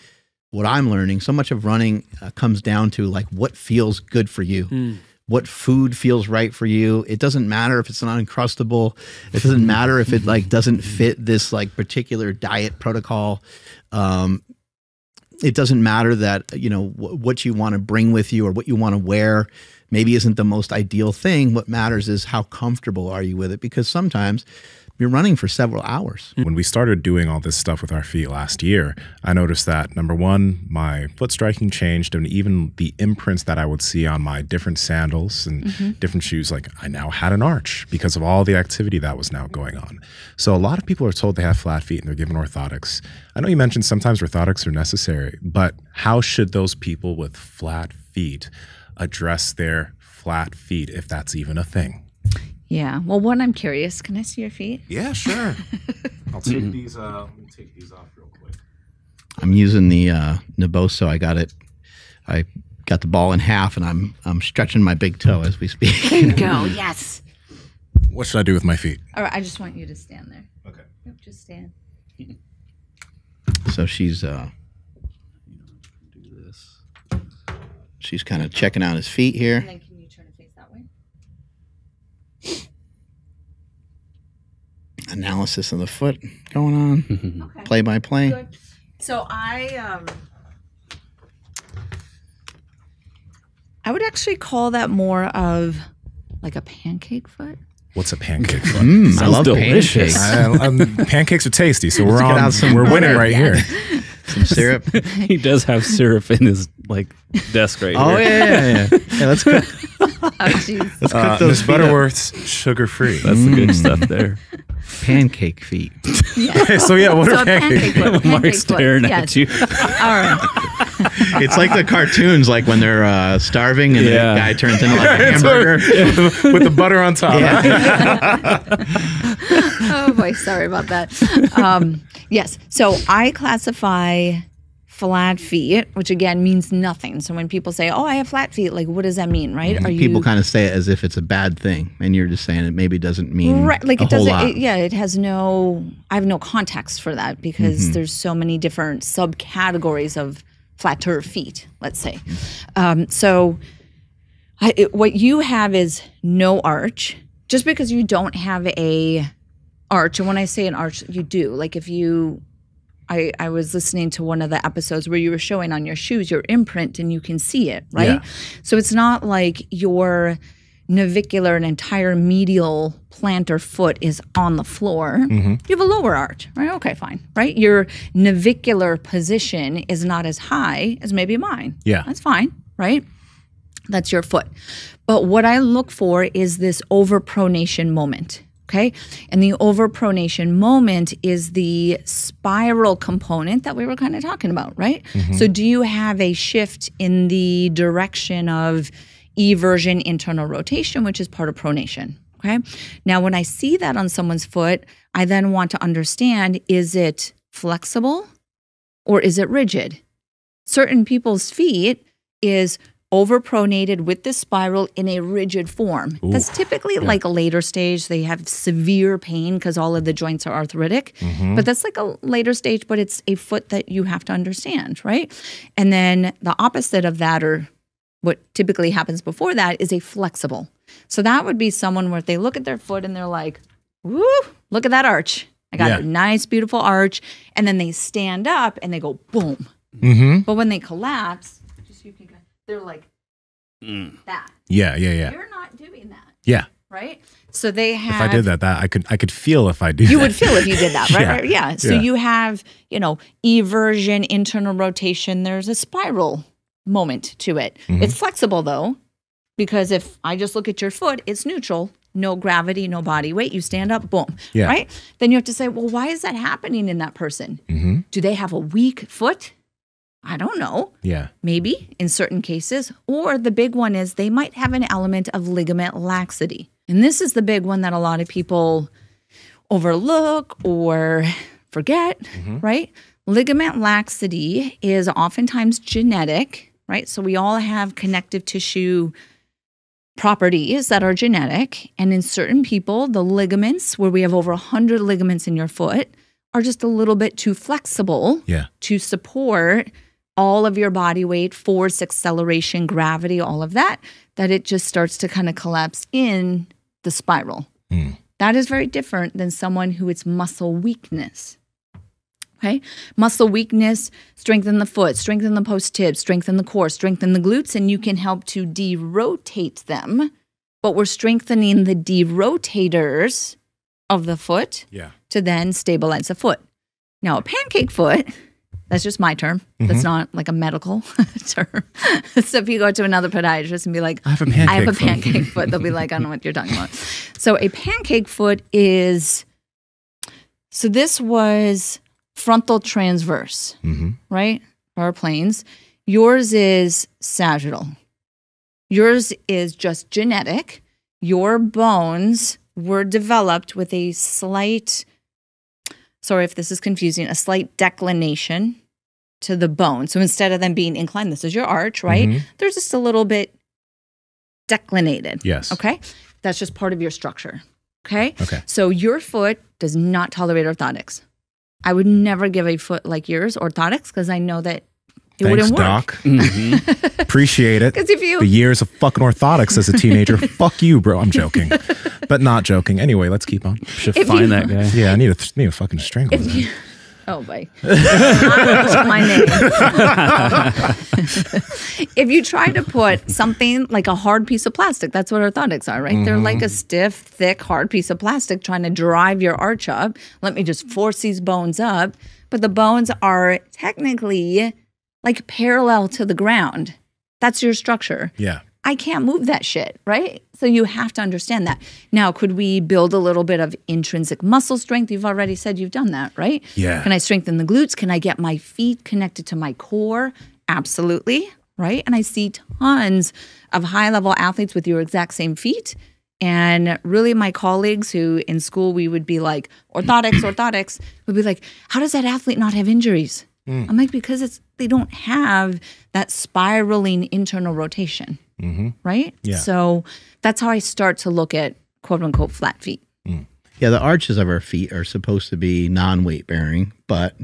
what I'm learning, so much of running uh, comes down to like what feels good for you. Mm. What food feels right for you? It doesn't matter if it's not uncrustable. It doesn't matter if it like doesn't fit this like particular diet protocol. Um, it doesn't matter that you know what you want to bring with you or what you want to wear maybe isn't the most ideal thing what matters is how comfortable are you with it because sometimes you're running for several hours. When we started doing all this stuff with our feet last year, I noticed that number one, my foot striking changed, and even the imprints that I would see on my different sandals and mm-hmm. different shoes, like I now had an arch because of all the activity that was now going on. So a lot of people are told they have flat feet and they're given orthotics. I know you mentioned sometimes orthotics are necessary, but how should those people with flat feet address their flat feet if that's even a thing? Yeah. Well, one, I'm curious. Can I see your feet? Yeah, sure. I'll take these. Uh, let me take these off real quick. I'm using the uh, Naboso. I got it. I got the ball in half, and I'm I'm stretching my big toe as we speak. There you go. Yes. What should I do with my feet? All right. I just want you to stand there. Okay. Yep, just stand. So she's uh. She's kind of checking out his feet here. Analysis of the foot going on, okay. play by play. Good. So I um I would actually call that more of like a pancake foot. What's a pancake foot? Mm, I love delicious. pancakes. I, um, pancakes are tasty, so we're on. Some, we're winning right yeah. here. Some syrup. he does have syrup in his like desk right oh, here. Oh yeah, yeah, yeah. yeah let's cook. oh jeez. Let's cook uh, those Butterworth's sugar free. That's mm. the good stuff there. Pancake feet. Yeah. so yeah, what so are pancake, pancake feet? Mark's staring yes. at you. All right. it's like the cartoons, like when they're uh, starving and yeah. the guy turns into like a hamburger with the butter on top. Yeah. oh boy, sorry about that. Um, yes, so I classify flat feet, which again means nothing. So when people say, "Oh, I have flat feet," like what does that mean, right? Mm-hmm. People you, kind of say it as if it's a bad thing, and you're just saying it maybe doesn't mean right? Like it doesn't. It, yeah, it has no. I have no context for that because mm-hmm. there's so many different subcategories of flatter feet. Let's say. Um, so, I, it, what you have is no arch. Just because you don't have a arch, and when I say an arch, you do. Like if you I, I was listening to one of the episodes where you were showing on your shoes your imprint and you can see it, right? Yeah. So it's not like your navicular and entire medial plantar foot is on the floor. Mm-hmm. You have a lower arch, right? Okay, fine, right? Your navicular position is not as high as maybe mine. Yeah. That's fine, right? That's your foot. But what I look for is this overpronation moment. Okay. And the overpronation moment is the spiral component that we were kind of talking about, right? Mm-hmm. So, do you have a shift in the direction of eversion internal rotation, which is part of pronation? Okay. Now, when I see that on someone's foot, I then want to understand is it flexible or is it rigid? Certain people's feet is overpronated with the spiral in a rigid form. Ooh, That's typically yeah. like a later stage. They have severe pain because all of the joints are arthritic. Mm-hmm. But that's like a later stage, but it's a foot that you have to understand, right? And then the opposite of that, or what typically happens before that, is a flexible. So that would be someone where they look at their foot and they're like, woo, look at that arch. I got yeah. a nice, beautiful arch. And then they stand up and they go boom. Mm-hmm. But when they collapse, they're like mm. that. Yeah, yeah, yeah. You're not doing that. Yeah. Right. So they have. If I did that, that I could I could feel if I do. You that. would feel if you did that, right? yeah. right? Yeah. So yeah. you have you know eversion, internal rotation. There's a spiral moment to it. Mm-hmm. It's flexible though, because if I just look at your foot, it's neutral. No gravity, no body weight. You stand up, boom. Yeah. Right? Then you have to say, well, why is that happening in that person? Mm-hmm. Do they have a weak foot? I don't know. Yeah. Maybe in certain cases. Or the big one is they might have an element of ligament laxity. And this is the big one that a lot of people overlook or forget, mm-hmm. right? Ligament laxity is oftentimes genetic, right? So we all have connective tissue properties that are genetic. And in certain people, the ligaments, where we have over 100 ligaments in your foot, are just a little bit too flexible Yeah. to support all of your body weight, force, acceleration, gravity, all of that, that it just starts to kind of collapse in the spiral. Hmm. That is very different than someone who it's muscle weakness. Okay. Muscle weakness, strengthen the foot, strengthen the post tib, strengthen the core, strengthen the glutes, and you can help to derotate them. But we're strengthening the derotators of the foot Yeah. to then stabilize the foot. Now, a pancake foot, that's just my term. That's Mhm. not like a medical term. so if you go to another podiatrist and be like, I have a I have a pancake foot." pancake foot, they'll be like, I don't know what you're talking about. So a pancake foot is, so this was frontal transverse, Mm-hmm. right? Our planes. Yours is sagittal. Yours is just genetic. Your bones were developed with a slight, sorry if this is confusing, a slight declination to the bone. So instead of them being inclined, this is your arch, right? Mhm. There's just a little bit declinated. Yes. Okay. That's just part of your structure. Okay. Okay. So your foot does not tolerate orthotics. I would never give a foot like yours orthotics because I know that it Thanks, wouldn't work. Doc. Mm-hmm. Appreciate it. 'Cause if you- the years of fucking orthotics as a teenager, fuck you, bro. I'm joking, but not joking. Anyway, let's keep on. Should If find you- that guy. Yeah, I need to need to fucking strangle him. you, oh, boy. my name. if you try to put something like a hard piece of plastic, that's what orthotics are, right? They're like a stiff, thick, hard piece of plastic trying to drive your arch up. Let me just force these bones up. But the bones are technically like parallel to the ground. That's your structure. Yeah. I can't move that shit, right? So you have to understand that. Now, could we build a little bit of intrinsic muscle strength? You've already said you've done that, right? Yeah. Can I strengthen the glutes? Can I get my feet connected to my core? Absolutely, right? And I see tons of high level athletes with your exact same feet. And really, my colleagues who in school we would be like, orthotics, orthotics, would be like, how does that athlete not have injuries? Mm. I'm like, because it's they don't have that spiraling internal rotation Mm-hmm. right? Yeah. So that's how I start to look at quote unquote flat feet. Yeah, the arches of our feet are supposed to be non weight bearing, but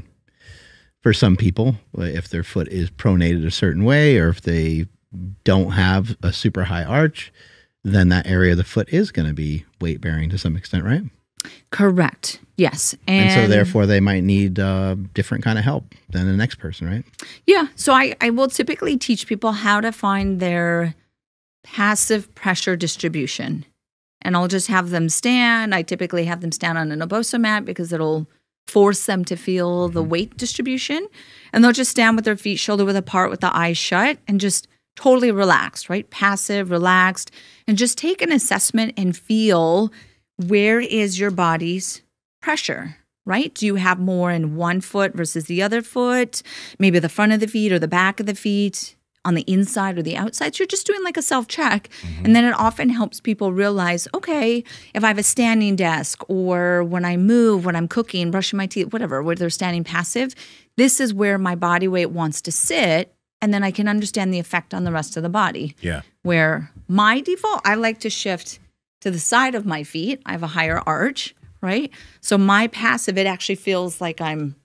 for some people, if their foot is pronated a certain way or if they don't have a super high arch, then that area of the foot is going to be weight bearing to some extent, right? Correct. Yes. And, And, so therefore they might need uh, different kind of help than the next person, right? yeah. So I, I will typically teach people how to find their passive pressure distribution. And I'll just have them stand. I typically have them stand on a Naboso mat because it'll force them to feel the weight distribution. And they'll just stand with their feet shoulder width apart with the eyes shut and just totally relaxed, right? Passive, relaxed, and just take an assessment and feel where is your body's pressure, right? Do you have more in one foot versus the other foot? Maybe the front of the feet or the back of the feet, on the inside or the outside. So you're just doing like a self check. Mm-hmm. And then it often helps people realize okay, if I have a standing desk or when I move, when I'm cooking, brushing my teeth, whatever, where they're standing passive, this is where my body weight wants to sit. And then I can understand the effect on the rest of the body Yeah. where my default, I like to shift to the side of my feet. I have a higher arch, right? So my passive, it actually feels like I'm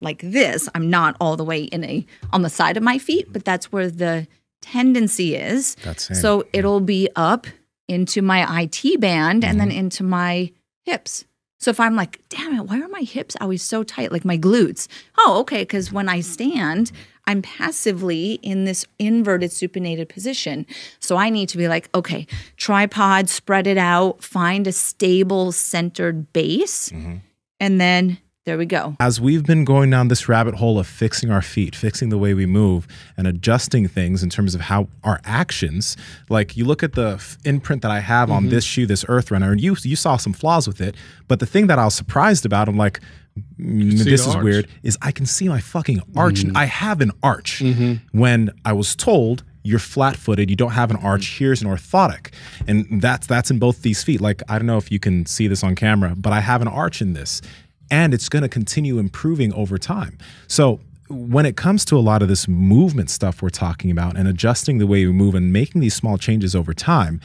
like this. I'm not all the way in a on the side of my feet, but that's where the tendency is. That's it. So it'll be up into my IT band and mm-hmm. then into my hips. So if I'm like, damn it, why are my hips always so tight? Like my glutes. Oh, okay. Because when I stand, I'm passively in this inverted supinated position. So I need to be like, okay, tripod, spread it out, find a stable centered base. Mm-hmm. And then there we go. As we've been going down this rabbit hole of fixing our feet, fixing the way we move, and adjusting things in terms of how our actions, like you look at the f- imprint that I have on Mhm. this shoe, this Earth Runner, and you you saw some flaws with it. But the thing that I was surprised about, I'm like, mm, this is arch. weird, is I can see my fucking arch. Mhm. I have an arch. When I was told you're flat-footed, you don't have an arch. Here's an orthotic, and that's that's in both these feet. Like I don't know if you can see this on camera, but I have an arch in this, and it's going to continue improving over time. So when it comes to a lot of this movement stuff we're talking about and adjusting the way we move and making these small changes over time,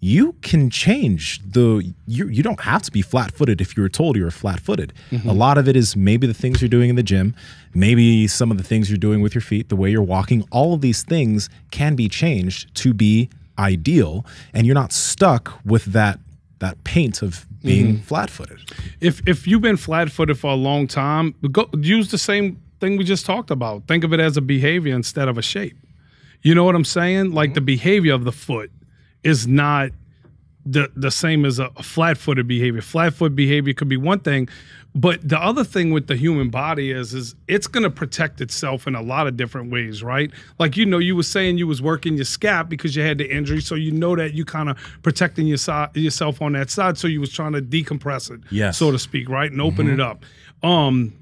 you can change the you you don't have to be flat-footed if you were told you were flat-footed. Mhm. A lot of it is maybe the things you're doing in the gym, maybe some of the things you're doing with your feet, the way you're walking, all of these things can be changed to be ideal and you're not stuck with that that paint of being Mhm. flat-footed. If if you've been flat footed for a long time, go use the same thing we just talked about. Think of it as a behavior instead of a shape. You know what I'm saying? Like the behavior of the foot is not the the same as a, a flat footed behavior. Flat foot behavior could be one thing, but the other thing with the human body is is it's gonna protect itself in a lot of different ways, right? Like you know, you were saying you was working your scap because you had the injury, so you know that you kind of protecting your si- yourself on that side. So you was trying to decompress it, Yes. so to speak, right, and open Mhm. it up. Um,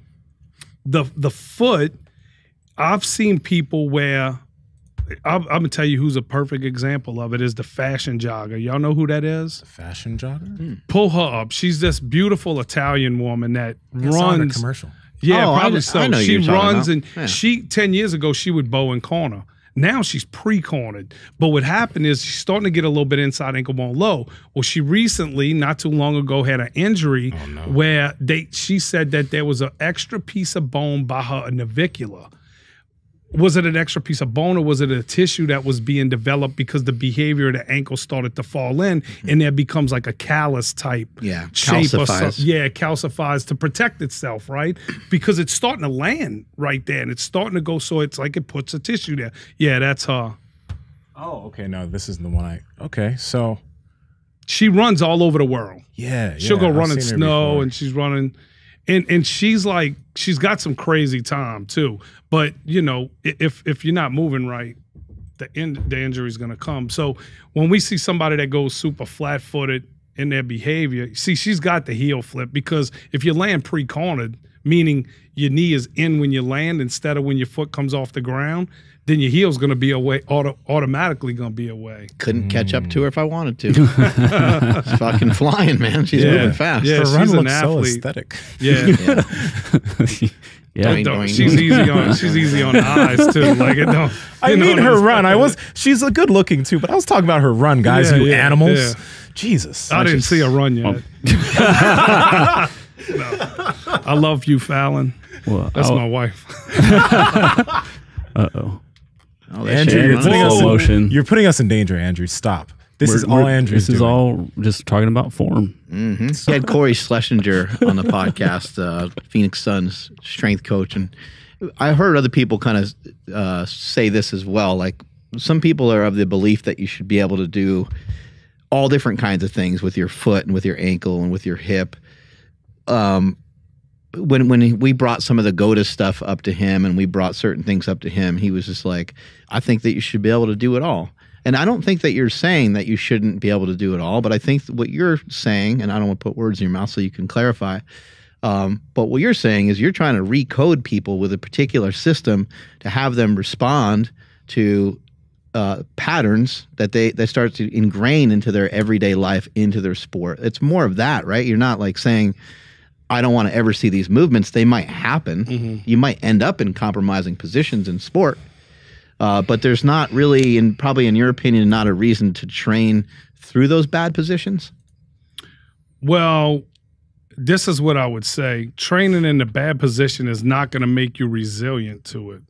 the the foot, I've seen people where. I'm, I'm gonna tell you who's a perfect example of it is the fashion jogger. Y'all know who that is? Fashion jogger? Hmm. Pull her up. She's this beautiful Italian woman that I saw a runs commercial. Yeah, Oh, probably kn- so. I know she you're runs and Yeah. she ten years ago she would bow and corner. Now she's pre-cornered. But what happened is she's starting to get a little bit inside ankle bone low. Well, she recently, not too long ago, had an injury Oh, where they she said that there was an extra piece of bone by her navicular. Was it an extra piece of bone or was it a tissue that was being developed because the behavior of the ankle started to fall in and there becomes like a callus type Yeah, shape or calcifies. something? Yeah, calcifies to protect itself, right? Because it's starting to land right there and it's starting to go so it's like it puts a tissue there. Yeah, that's her. Oh, okay. No, this isn't the one I. Okay, so She runs all over the world. yeah, She'll yeah, go I've run in seen her snow before. and she's running and and she's like she's got some crazy time too. But you know, if if you're not moving right, the the injury is gonna come. So when we see somebody that goes super flat footed in their behavior, see she's got the heel flip because if you land pre cornered, meaning your knee is in when you land instead of when your foot comes off the ground, then your heel's gonna be away auto, automatically gonna be away. Couldn't catch up to her if I wanted to. She's fucking flying, man. She's Yeah. moving fast. Yeah, Her she's run an looks so aesthetic. Yeah. Yeah. Don't- don't- she's easy on she's easy on eyes too. Like it don't. I mean, her I'm run. I was. She's a good looking too, but I was talking about her run, guys. Yeah, you yeah, animals. yeah. Jesus. I didn't just- see a run yet. No. I love you, Fallon. Well, That's I'll- my wife. Uh oh. Oh, Andrew, shit you're runs. putting, us in, motion. you're putting us in danger, Andrew. Stop. This is all Andrew. This is all just talking about form. hmm He had Corey Schlesinger on the podcast, uh, Phoenix Suns strength coach, and I heard other people kind of uh, say this as well. Like some people are of the belief that you should be able to do all different kinds of things with your foot and with your ankle and with your hip. Um, when when we brought some of the GOATA stuff up to him and we brought certain things up to him, he was just like, I think that you should be able to do it all. And I don't think that you're saying that you shouldn't be able to do it all, but I think what you're saying, and I don't want to put words in your mouth so you can clarify, um, but what you're saying is you're trying to recode people with a particular system to have them respond to uh, patterns that they they start to ingrain into their everyday life, into their sport. It's more of that, right? You're not like saying, I don't want to ever see these movements. They might happen. You might end up in compromising positions in sport. Uh, but there's not really, and probably in your opinion, not a reason to train through those bad positions. Well, this is what I would say. Training in the bad position is not going to make you resilient to it.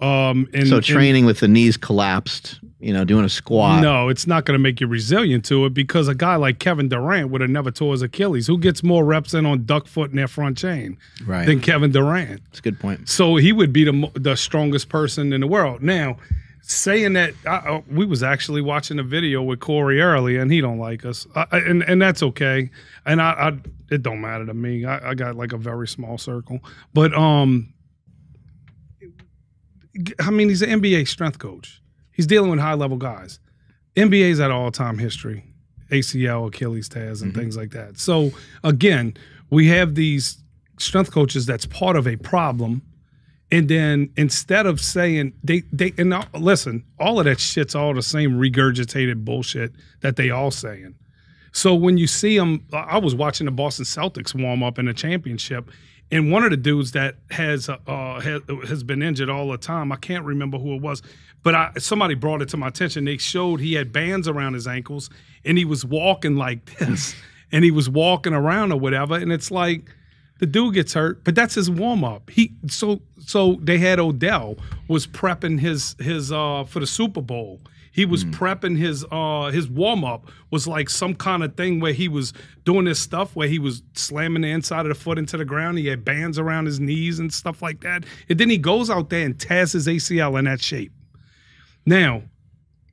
Um, and so and- training with the knees collapsed, you know, doing a squat. No, it's not going to make you resilient to it because a guy like Kevin Durant would have never tore his Achilles. Who gets more reps in on duck foot in their front chain Right. than Kevin Durant? That's a good point. So he would be the the strongest person in the world. Now, saying that, I, uh, we was actually watching a video with Corey earlier, and he don't like us, I- and and that's okay. And I, I it don't matter to me. I, I got like a very small circle, but um, I mean, he's an NBA strength coach. He's dealing with high level guys. NBA's at all time history, ACL, Achilles tears, and mm-hmm. things like that. So again, we have these strength coaches that's part of a problem. And then instead of saying they they and now, listen, all of that shit's all the same regurgitated bullshit that they all saying. So when you see them, I was watching the Boston Celtics warm up in the championship, And one of the dudes that has uh, has, has been injured all the time, I can't remember who it was, but I, somebody brought it to my attention. They showed he had bands around his ankles and he was walking like this, and he was walking around or whatever. And it's like the dude gets hurt, but that's his warm up. He so so they had Odell was prepping his his uh for the Super Bowl. He was mm. prepping his uh his warm up was like some kind of thing where he was doing this stuff where he was slamming the inside of the foot into the ground. He had bands around his knees and stuff like that. And then he goes out there and tears his ACL in that shape. Now,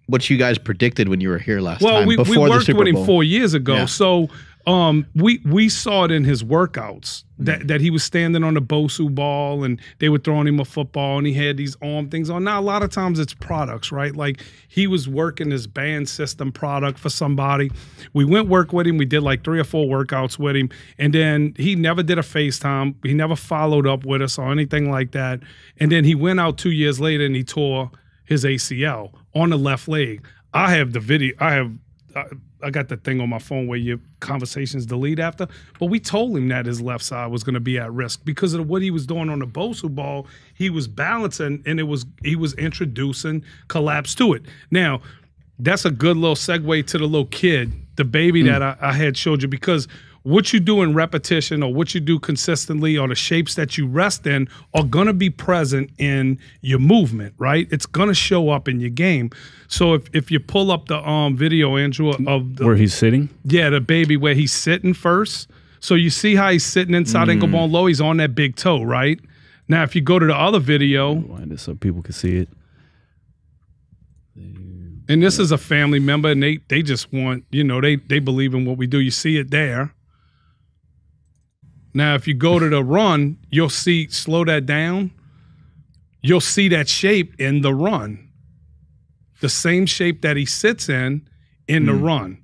what you guys predicted when you were here last well, time. Well, we, we worked with him four years ago, yeah. so um, we we saw it in his workouts that, mm. that he was standing on the Bosu ball and they were throwing him a football and he had these arm things on. Now a lot of times it's products, right? Like he was working this band system product for somebody. We went work with him. We did like three or four workouts with him, and then he never did a FaceTime. He never followed up with us or anything like that. And then he went out two years later and he tore his ACL on the left leg. I have the video. I have. I, I got the thing on my phone where your conversations delete after. But we told him that his left side was going to be at risk because of what he was doing on the Bosu ball. He was balancing, and it was he was introducing collapse to it. Now, that's a good little segue to the little kid, the baby mm. that I, I had showed you because what you do in repetition or what you do consistently or the shapes that you rest in are going to be present in your movement, right? It's going to show up in your game. So if, if you pull up the um video, Andrew, of the, where he's sitting, yeah, the baby where he's sitting first. So you see how he's sitting inside mm. ankle bone low. He's on that big toe, right? Now, if you go to the other video, wind it so people can see it. And this is a family member, and they they just want, you know, they they believe in what we do. You see it there. Now, if you go to the run, you'll see, slow that down, you'll see that shape in the run. The same shape that he sits in in mm. the run.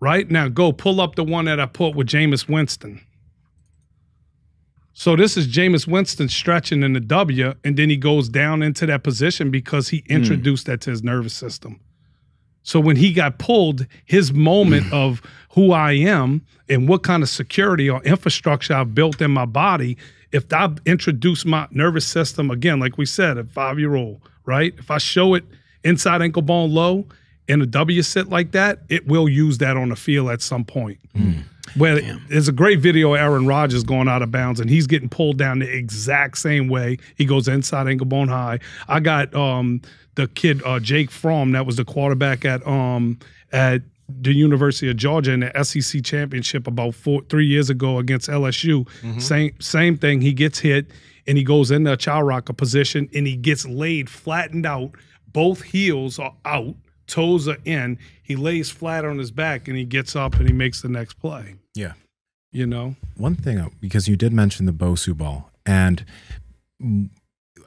Right? Now, go pull up the one that I put with Jameis Winston. So this is Jameis Winston stretching in the W, and then he goes down into that position because he hmm. introduced mm. that to his nervous system. So when he got pulled, his moment of who I am and what kind of security or infrastructure I've built in my body, if I introduce my nervous system again, like we said, a five year old, right? If I show it inside ankle bone low in a W sit like that, it will use that on the field at some point. Mm. Well, there's a great video of Aaron Rodgers going out of bounds, and he's getting pulled down the exact same way. He goes inside ankle bone high. I got um, the kid uh, Jake Fromm that was the quarterback at um at the University of Georgia in the SEC championship about four three years ago against LSU. Mm-hmm. Same same thing. He gets hit and he goes into a child rocker position and he gets laid flattened out. Both heels are out, toes are in. He lays flat on his back and he gets up and he makes the next play. Yeah. You know? One thing, uh, because you did mention the Bosu ball, and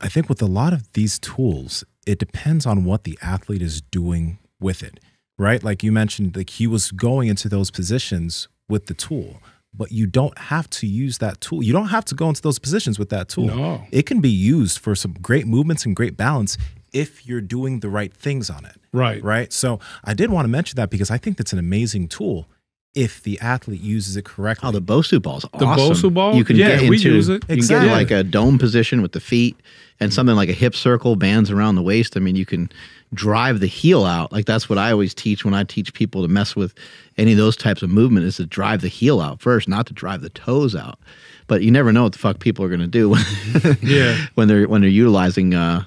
I think with a lot of these tools, it depends on what the athlete is doing with it, right? Like you mentioned, like he was going into those positions with the tool, but you don't have to use that tool. You don't have to go into those positions with that tool. No. It can be used for some great movements and great balance if you're doing the right things on it. Right. Right. So I did want to mention that because I think that's an amazing tool if the athlete uses it correctly. Oh, the Bosu ball is the awesome. Bosu ball? You can yeah, get into, we use it. You exactly. can get like a dome position with the feet and something like a hip circle, bands around the waist. I mean, you can drive the heel out. Like that's what I always teach when I teach people to mess with any of those types of movement is to drive the heel out first, not to drive the toes out. But you never know what the fuck people are going to do when, yeah. when they're when they're utilizing uh,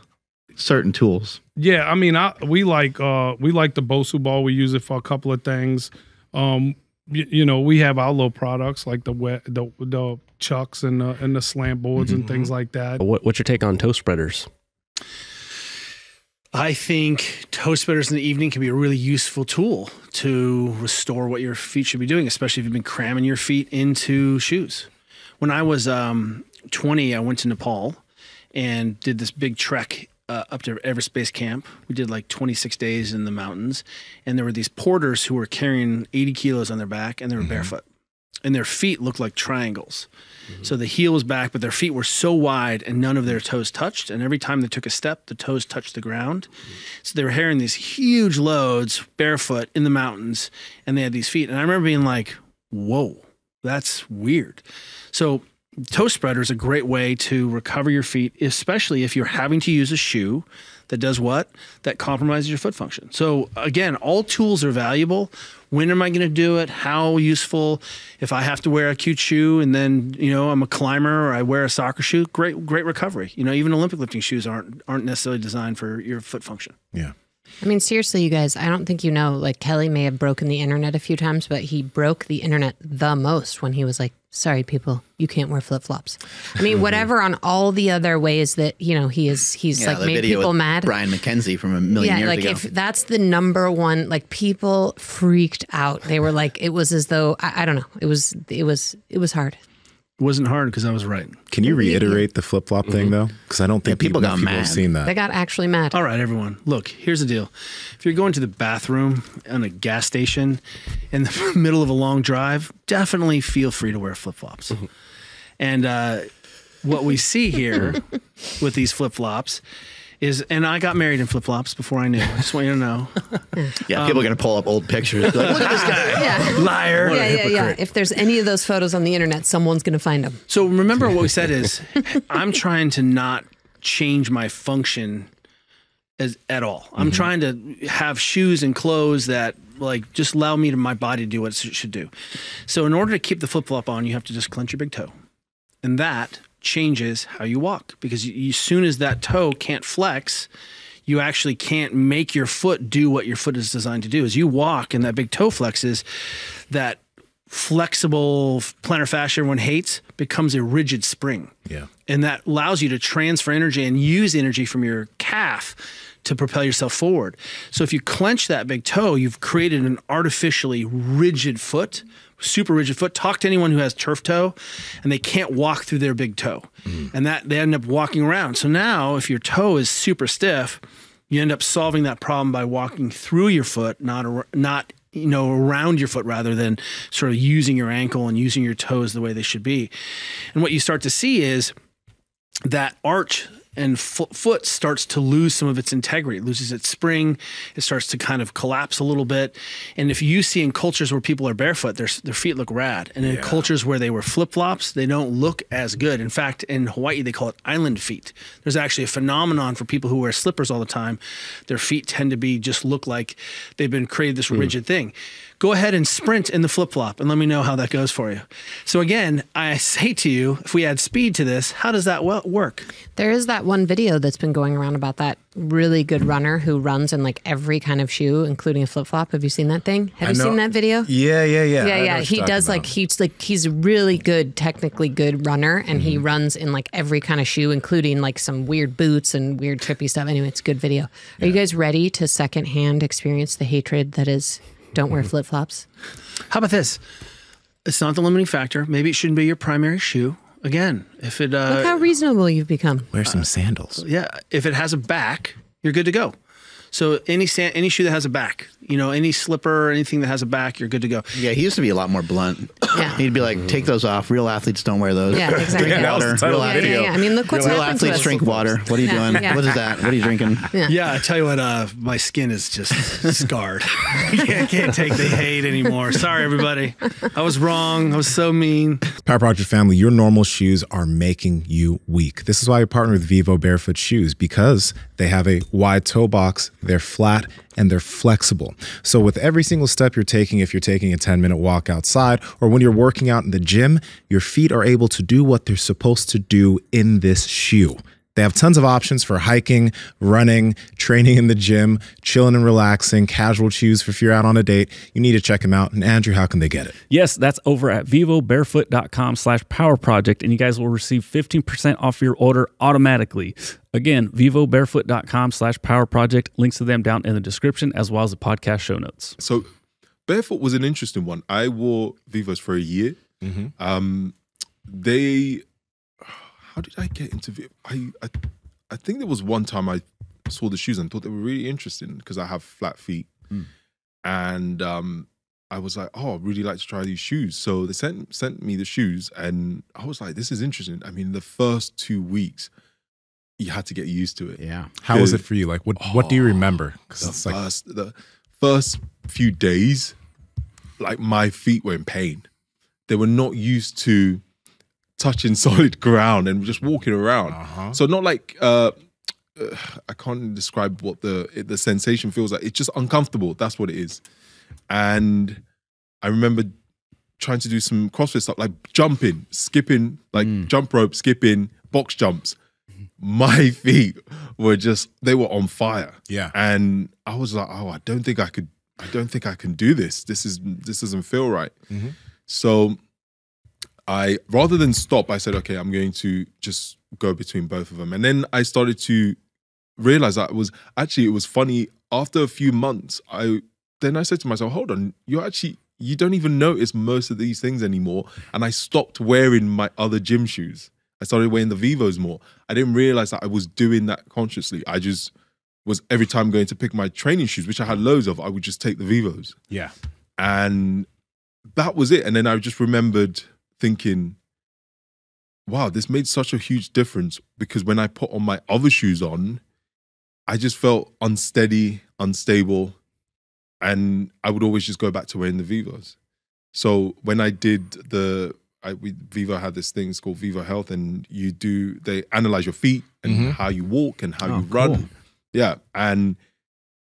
certain tools. Yeah, I mean, I we like uh we like the Bosu ball. We use it for a couple of things. Um, you, you know, we have our little products like the wet, the the chucks and the and the slant boards mm-hmm. and things like that. What, what's your take on toe spreaders? I think toe spreaders in the evening can be a really useful tool to restore what your feet should be doing, especially if you've been cramming your feet into shoes. When I was um, 20, I went to Nepal and did this big trek uh, up to Everest Base Camp. We did like 26 days in the mountains, and there were these porters who were carrying 80 kilos on their back, and they were mm-hmm. barefoot, and their feet looked like triangles. Mm-hmm. So the heel was back, but their feet were so wide, and none of their toes touched. And every time they took a step, the toes touched the ground. Mm-hmm. So they were carrying these huge loads barefoot in the mountains, and they had these feet. And I remember being like, "Whoa, that's weird." So toe spreader is a great way to recover your feet, especially if you're having to use a shoe that does what? That compromises your foot function. So again, all tools are valuable. When am I going to do it? How useful? If I have to wear a cute shoe and then you know I'm a climber or I wear a soccer shoe, great great recovery. You know even Olympic lifting shoes aren't aren't necessarily designed for your foot function. Yeah. I mean, seriously, you guys, I don't think you know. Like, Kelly may have broken the internet a few times, but he broke the internet the most when he was like, sorry, people, you can't wear flip flops. I mean, mm-hmm. whatever on all the other ways that, you know, he is, he's Yeah, like made people mad. Brian MacKenzie from a million yeah, years like ago. if that's the number one, like people freaked out. They were like, it was as though, I, I don't know, it was, it was, it was hard. It wasn't hard because I was right. Can you reiterate the flip flop thing though? Because I don't think people enough got people mad. have seen that. They got actually mad. All right, everyone. Look, here's the deal. If you're going to the bathroom on a gas station in the middle of a long drive, definitely feel free to wear flip flops. And uh, what we see here with these flip flops is, and I got married in flip flops before I knew. I just want you to know. yeah, people are going to pull up old pictures. Like, Look at this guy. Yeah. Liar. Yeah, yeah, yeah. If there's any of those photos on the internet, someone's going to find them. So remember what we said is I'm trying to not change my function as at all. I'm mm-hmm. trying to have shoes and clothes that like just allow me to my body to do what it should do. So in order to keep the flip flop on, you have to just clench your big toe. And that changes how you walk because you, as soon as that toe can't flex, you actually can't make your foot do what your foot is designed to do. As you walk and that big toe flexes, that flexible plantar fascia everyone hates becomes a rigid spring. Yeah. And that allows you to transfer energy and use energy from your calf to propel yourself forward. So if you clench that big toe, you've created an artificially rigid foot, super rigid foot. Talk to anyone who has turf toe and they can't walk through their big toe. Mm. And that they end up walking around. So now if your toe is super stiff, you end up solving that problem by walking through your foot, not not you know around your foot rather than sort of using your ankle and using your toes the way they should be. And what you start to see is that arch and fo- foot starts to lose some of its integrity, it loses its spring. It starts to kind of collapse a little bit. And if you see in cultures where people are barefoot, their, their feet look rad. And in cultures where they were flip flops, they don't look as good. In fact, in Hawaii, they call it island feet. There's actually a phenomenon for people who wear slippers all the time. Their feet tend to be just look like they've been created this hmm. rigid thing. Go ahead and sprint in the flip flop and let me know how that goes for you. So, again, I say to you, if we add speed to this, how does that work? There is that one video that's been going around about that really good runner who runs in like every kind of shoe, including a flip flop. Have you seen that thing? Have I you know- seen that video? Yeah, yeah, yeah. yeah, yeah. He does talking like he's like he's a really good, technically good runner, and he Mm-hmm. runs in like every kind of shoe, including like some weird boots and weird trippy stuff. Anyway, it's a good video. Are you guys ready to secondhand experience the hatred that is don't Mm-hmm. wear flip flops? How about this? It's not the limiting factor. Maybe it shouldn't be your primary shoe. Again, if it uh, Look how reasonable you've become. Wear some sandals. yeah, if it has a back, you're good to go. So any sa- any shoe that has a back, you know, any slipper or anything that has a back, you're good to go. Yeah, he used to be a lot more blunt. Yeah. He'd be like, take those off. Real athletes don't wear those. Yeah, exactly. Drink Yeah, water. Real of the video. Yeah, yeah. I mean, look what's Real happened to athletes us. drink water. What are you Yeah, doing? yeah. What is that? What are you drinking? Yeah. I tell you what, uh, my skin is just scarred. I can't, can't take the hate anymore. Sorry, everybody. I was wrong. I was so mean. Power Project family, your normal shoes are making you weak. This is why we partner with Vivo Barefoot Shoes because they have a wide toe box, they're flat, and they're flexible. So, with every single step you're taking, if you're taking a 10 minute walk outside or when you're working out in the gym, your feet are able to do what they're supposed to do in this shoe. They have tons of options for hiking, running, training in the gym, chilling and relaxing, casual shoes for if you're out on a date. You need to check them out. And Andrew, how can they get it? Yes, that's over at vivobarefoot.com slash power project, and you guys will receive 15% off your order automatically. Again, vivobarefoot.com slash power project. Links to them down in the description as well as the podcast show notes. So barefoot was an interesting one. I wore Vivos for a year. Um, they, how did I get into? Vi- I, I, I think there was one time I saw the shoes and thought they were really interesting because I have flat feet, and um, I was like, oh, I'd really like to try these shoes. So they sent sent me the shoes, and I was like, this is interesting. I mean, the first two weeks. You had to get used to it. Yeah. How was it for you? Like, what what do you remember? Because it's like first the first few days, like my feet were in pain. They were not used to touching solid ground and just walking around. Uh-huh. So not like uh, uh, I can't describe what the the sensation feels like. It's just uncomfortable. That's what it is. And I remember trying to do some CrossFit stuff like jumping, skipping, like Mm. jump rope, skipping, box jumps. My feet were just they were on fire. Yeah. And I was like, oh, I don't think I could I don't think I can do this. This is this doesn't feel right. Mhm. So I rather than stop, I said, okay, I'm going to just go between both of them. And then I started to realize that it was actually it was funny. After a few months, I then I said to myself, hold on, you're actually you don't even notice most of these things anymore. And I stopped wearing my other gym shoes. I started wearing the Vivos more. I didn't realize that I was doing that consciously. I just was every time going to pick my training shoes, which I had loads of, I would just take the Vivos. Yeah. And that was it. And then I just remembered thinking, wow, this made such a huge difference because when I put on my other shoes on, I just felt unsteady, unstable, and I would always just go back to wearing the Vivos. So when I did the, I, we, Vivo had this thing it's called Vivo Health, and you do they analyze your feet and Mhm. how you walk and how Oh, you run. cool. Yeah, and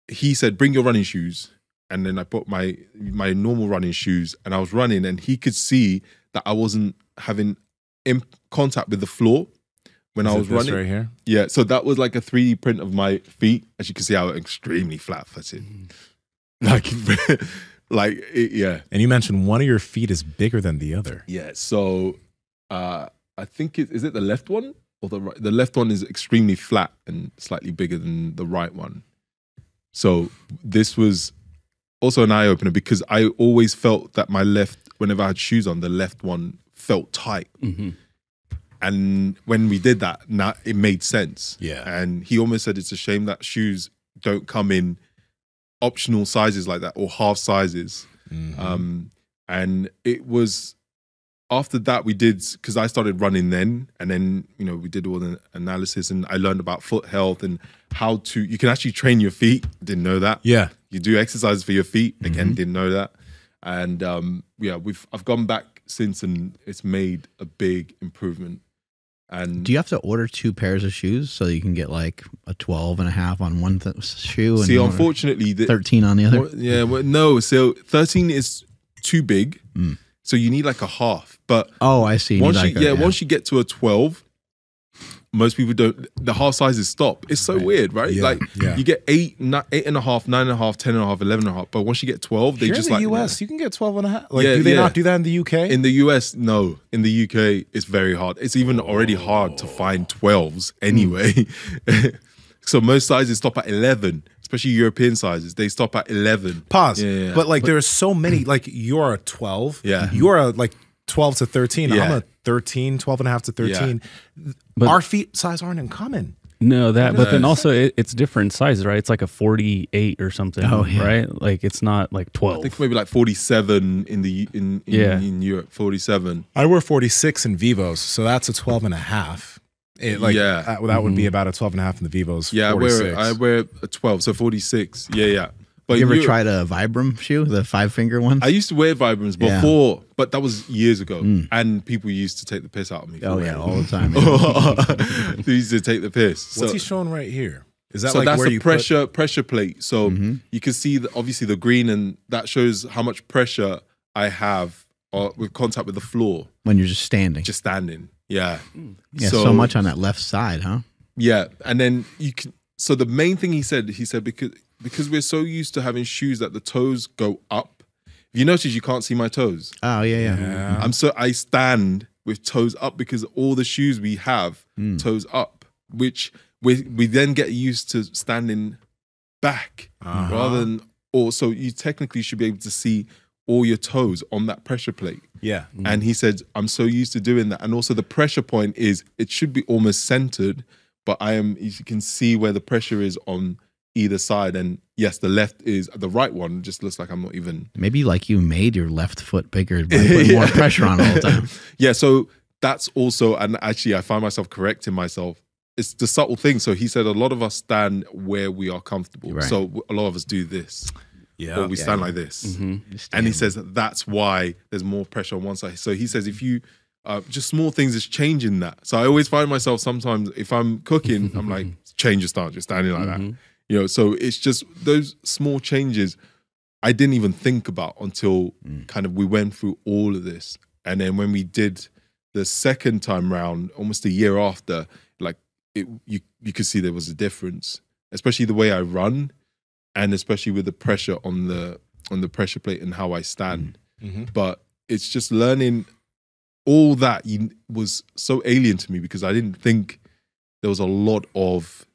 he said, "Bring your running shoes." And then I put my my normal running shoes, and I was running, and he could see that I wasn't having in contact with the floor when Is I was running. right here? Yeah, so that was like a 3D print of my feet. As you can see, I was extremely flat footed. Like, like it, yeah. And you mentioned one of your feet is bigger than the other. Yeah. So uh I think it is it the left one or the right? The left one is extremely flat and slightly bigger than the right one. So this was also an eye opener because I always felt that my left, whenever I had shoes on, the left one felt tight. Mm-hmm. And when we did that, now it made sense. Yeah. And he almost said it's a shame that shoes don't come in optional sizes like that or half sizes. Mhm. Um, and it was after that we did because I started running then, and then you know we did all the analysis, and I learned about foot health and how to you can actually train your feet. Didn't know that. Yeah. you do exercises for your feet. Mm-hmm. Again, didn't know that. And um, yeah, we've I've gone back since, and it's made a big improvement. And Do you have to order two pairs of shoes so you can get like a 12 and a half on one th- shoe and See, or unfortunately, the, 13 on the other? Yeah, well, no. So thirteen is too big. Mm. So you need like a half. But Oh, I see. Once you like a- yeah, yeah. once you get to a twelve, most people don't. The half sizes stop. It's so weird, right? Yeah, Like yeah. you get eight, eight and a half, nine and a half, ten and a half, eleven and a half. But once you get twelve, they Here just in the like US, you can get 12 and a half. Like, Yeah, do they not do that in the UK? In the US, no. In the UK, it's very hard. It's even already hard to find 12s anyway. so most sizes stop at 11, especially European sizes. They stop at 11. Pause. Yeah, yeah. But like, there are so many. Like, you're a 12. Yeah. You're a like 12 to 13. I'm a 13, 12 and a half to 13. But- Our feet size aren't in common. No, that, but then also it, it's different sizes, right? It's like a 48 or something, Oh, yeah. right? Like it's not like 12. I 12. think maybe like 47 in the in in, Yeah. in Europe, 47. I wear 46 in Vivos, so that's a 12 and a half. It, like, Yeah. that, that would be mm-hmm. about a 12 and a half in the Vivos. Yeah, I wear I wear a 12, so 46. Yeah, yeah. But you ever tried a Vibram shoe, the five finger one? I used to wear Vibrams Yeah. before, but that was years ago, Mm. and people used to take the piss out of me. Oh, yeah, all the them. time. they used to take the piss. What's So- he showing right here? Is that so like that's where the you put- pressure pressure plate. So Mm-hmm. you can see the, obviously the green, and that shows how much pressure I have uh, with contact with the floor, when you're just standing. just standing. Yeah, yeah, so, much on that left side, huh? Yeah, and then you can. So the main thing he said, he said because because we're so used to having shoes that the toes go up. If you notice, you can't see my toes. Oh, yeah, yeah. I'm so I stand with toes up because all the shoes we have Mm. toes up, which we we then get used to standing back Uh-huh. rather than or so you technically should be able to see all your toes on that pressure plate. Yeah. And he said, I'm so used to doing that. And also the pressure point is it should be almost centered, but I am you can see where the pressure is on either side. And yes, the left is the right one just looks like I'm not even Maybe like you made your left foot bigger by putting more pressure on all the time. yeah, so that's also, and actually, I find myself correcting myself. It's the subtle thing. So he said a lot of us stand where we are comfortable. Right. So a lot of us do this. Yeah. Or we Yeah, stand like this. Mhm. And he says that that's why there's more pressure on one side. So he says if you uh, just small things is changing that. So I always find myself sometimes if I'm cooking, I'm like change your stance, you're standing like Mm-hmm. that. You know, so it's just those small changes I didn't even think about until kind of we went through all of this. And then when we did the second time round, almost a year after, like it you you could see there was a difference, especially the way I run and especially with the pressure on the on the pressure plate and how I stand. Mhm. But it's just learning all that you, was so alien to me because I didn't think there was a lot of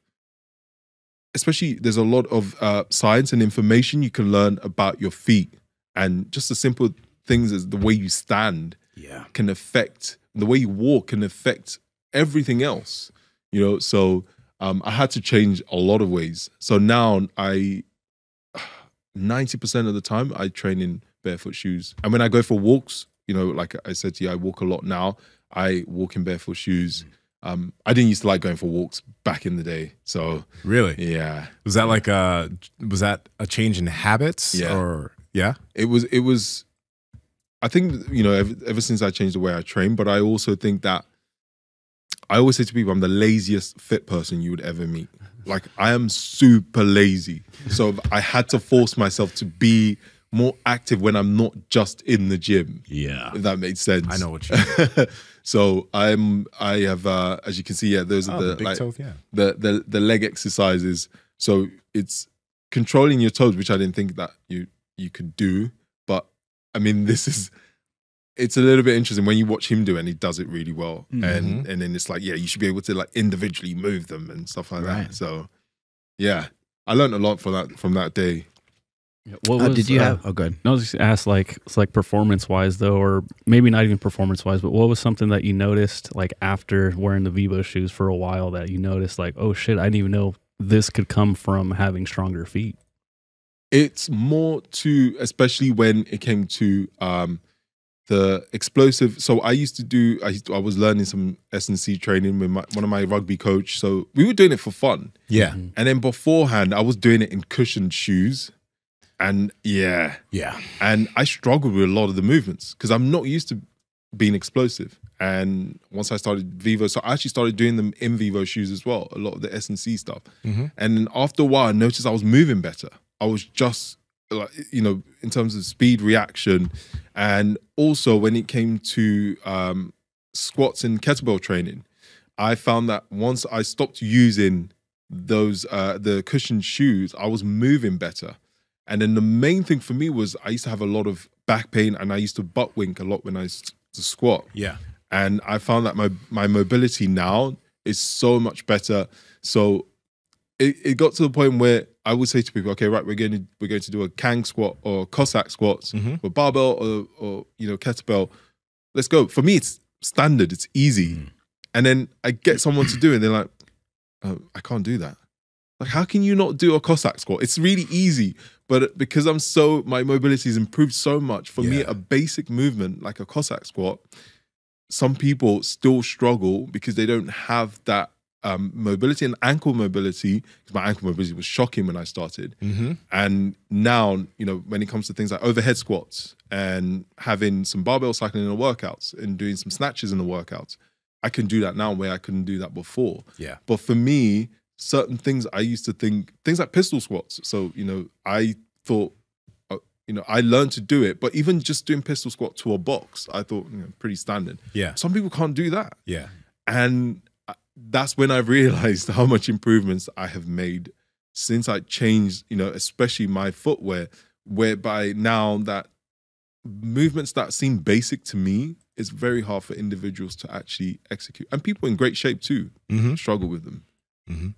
especially there's a lot of uh, science and information you can learn about your feet. And just the simple things as the way you stand Yeah. can affect the way you walk can affect everything else you know? So um, i had to change a lot of ways. So now i 90% of the time i train in barefoot shoes. And when i go for walks you know like i said to you i walk a lot now. I walk in barefoot shoes um, i didn't used to like going for walks back in the day so Really? yeah Was that like a was that a change in habits? Yeah. Or yeah? it was it was i think you know ever, ever since i changed the way i train but i also think that i always say to people i'm the laziest fit person you would ever meet like i am super lazy so i had to force myself to be more active when i'm not just in the gym Yeah. if that makes sense I know what you mean. so i'm i have uh as you can see yeah those Oh, are the, the like, toe, yeah. the the the leg exercises. So it's controlling your toes, which I didn't think that you you could do. But I mean, this is it's a little bit interesting when you watch him do it and he does it really well. Mm-hmm. And and then it's like, yeah, you should be able to like individually move them and stuff like Right. that. So yeah. I learned a lot from that from that day. What Uh, did you uh, have? Oh, good. I was just asked like it's like performance wise though, or maybe not even performance wise, but what was something that you noticed like after wearing the Vivo shoes for a while that you noticed like, oh shit, I didn't even know this could come from having stronger feet. It's more to especially when it came to um the explosive. So I used to do. I used to- I was learning some S and C training with my, one of my rugby coach. So we were doing it for fun. Yeah. And then beforehand, I was doing it in cushioned shoes, and yeah, Yeah. and I struggled with a lot of the movements because I'm not used to being explosive. And once I started Vivo, so I actually started doing them in Vivo shoes as well. A lot of the S and C stuff. Mhm. And after a while, I noticed I was moving better. I was just like you know in terms of speed reaction, and also when it came to um, squats and kettlebell training, I found that once I stopped using those uh, the cushioned shoes, I was moving better. And then the main thing for me was I used to have a lot of back pain, and I used to butt wink a lot when I used to squat. Yeah. And I found that my my mobility now is so much better. So it, it got to the point where I would say to people, okay, right, we're going to we're going to do a Kang squat or Cossack squats Mhm. with barbell or or you know kettlebell. Let's go. For me, it's standard. It's easy. And then I get someone to do it, and they're like, oh, I can't do that. Like, how can you not do a Cossack squat? It's really easy, but because I'm so my mobility has improved so much. For me, a basic movement like a Cossack squat, some people still struggle because they don't have that um, mobility and ankle mobility. Because my ankle mobility was shocking when I started, Mm-hmm. and now you know when it comes to things like overhead squats and having some barbell cycling in the workouts and doing some snatches in the workouts, I can do that now where I couldn't do that before. Yeah. But for me, certain things I used to think things like pistol squats. So you know, I thought, uh, you know, I learned to do it. But even just doing pistol squat to a box, I thought you know, pretty standard. Yeah. Some people can't do that, Yeah. and uh, that's when I realized how much improvements I have made since I changed. You know, especially my footwear, whereby now that movements that seem basic to me. It's very hard for individuals to actually execute, and people in great shape too Mhm. struggle with them. Mm-hmm.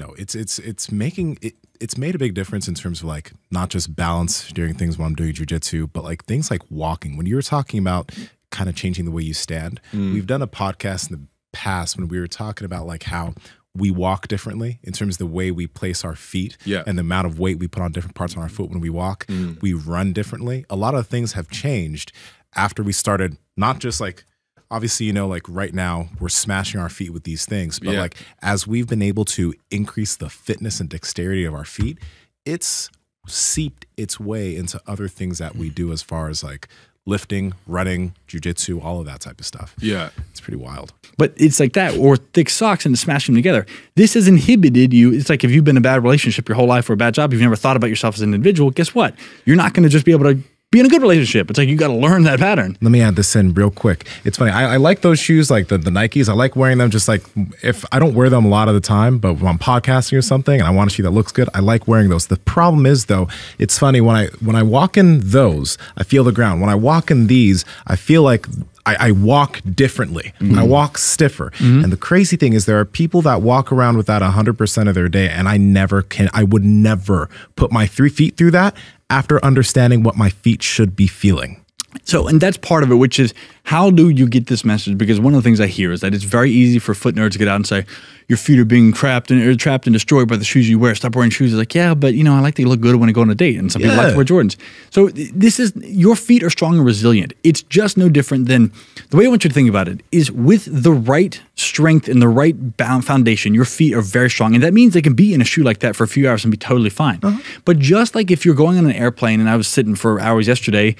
No, it's it's it's making it. It's made a big difference in terms of like not just balance during things when I'm doing jujitsu, but like things like walking. When you were talking about kind of changing the way you stand, Mm. we've done a podcast in the past when we were talking about like how we walk differently in terms of the way we place our feet Yeah. and the amount of weight we put on different parts on our foot when we walk. Mm. We run differently. A lot of things have changed after we started not just like obviously you know like right now we're smashing our feet with these things but Yeah. like as we've been able to increase the fitness and dexterity of our feet it's seeped its way into other things that we do as far as like lifting, running, jujitsu, all of that type of stuff. Yeah. It's pretty wild. But it's like that, or thick socks and smash them together. This has inhibited you. It's like if you've been in a bad relationship your whole life or a bad job, you've never thought about yourself as an individual. Guess what? You're not going to just be able to be in a good relationship. It's like you got to learn that pattern. Let me add this in real quick. It's funny. I, I, like those shoes, like the, the Nikes. I like wearing them just like if I don't wear them a lot of the time, but when I'm podcasting or something and I want a shoe that looks good, I like wearing those. The problem is though, it's funny when I when I walk in those, I feel the ground. When I walk in these, I feel like I, I, walk differently. Mm-hmm. I walk stiffer. Mm-hmm. And the crazy thing is, there are people that walk around with that 100% of their day, and I never can, I would never put my three feet through that after understanding what my feet should be feeling. So, and that's part of it, which is how do you get this message? Because one of the things I hear is that it's very easy for foot nerds to get out and say, your feet are being trapped and or trapped and destroyed by the shoes you wear. Stop wearing shoes. It's like, yeah, but you know, I like to look good when I go on a date, and some people like to wear Jordans. So this is your feet are strong and resilient. It's just no different than the way I want you to think about it is with the right strength and the right bound foundation, your feet are very strong, and that means they can be in a shoe like that for a few hours and be totally fine. Uh-huh. But just like if you're going on an airplane, and I was sitting for hours yesterday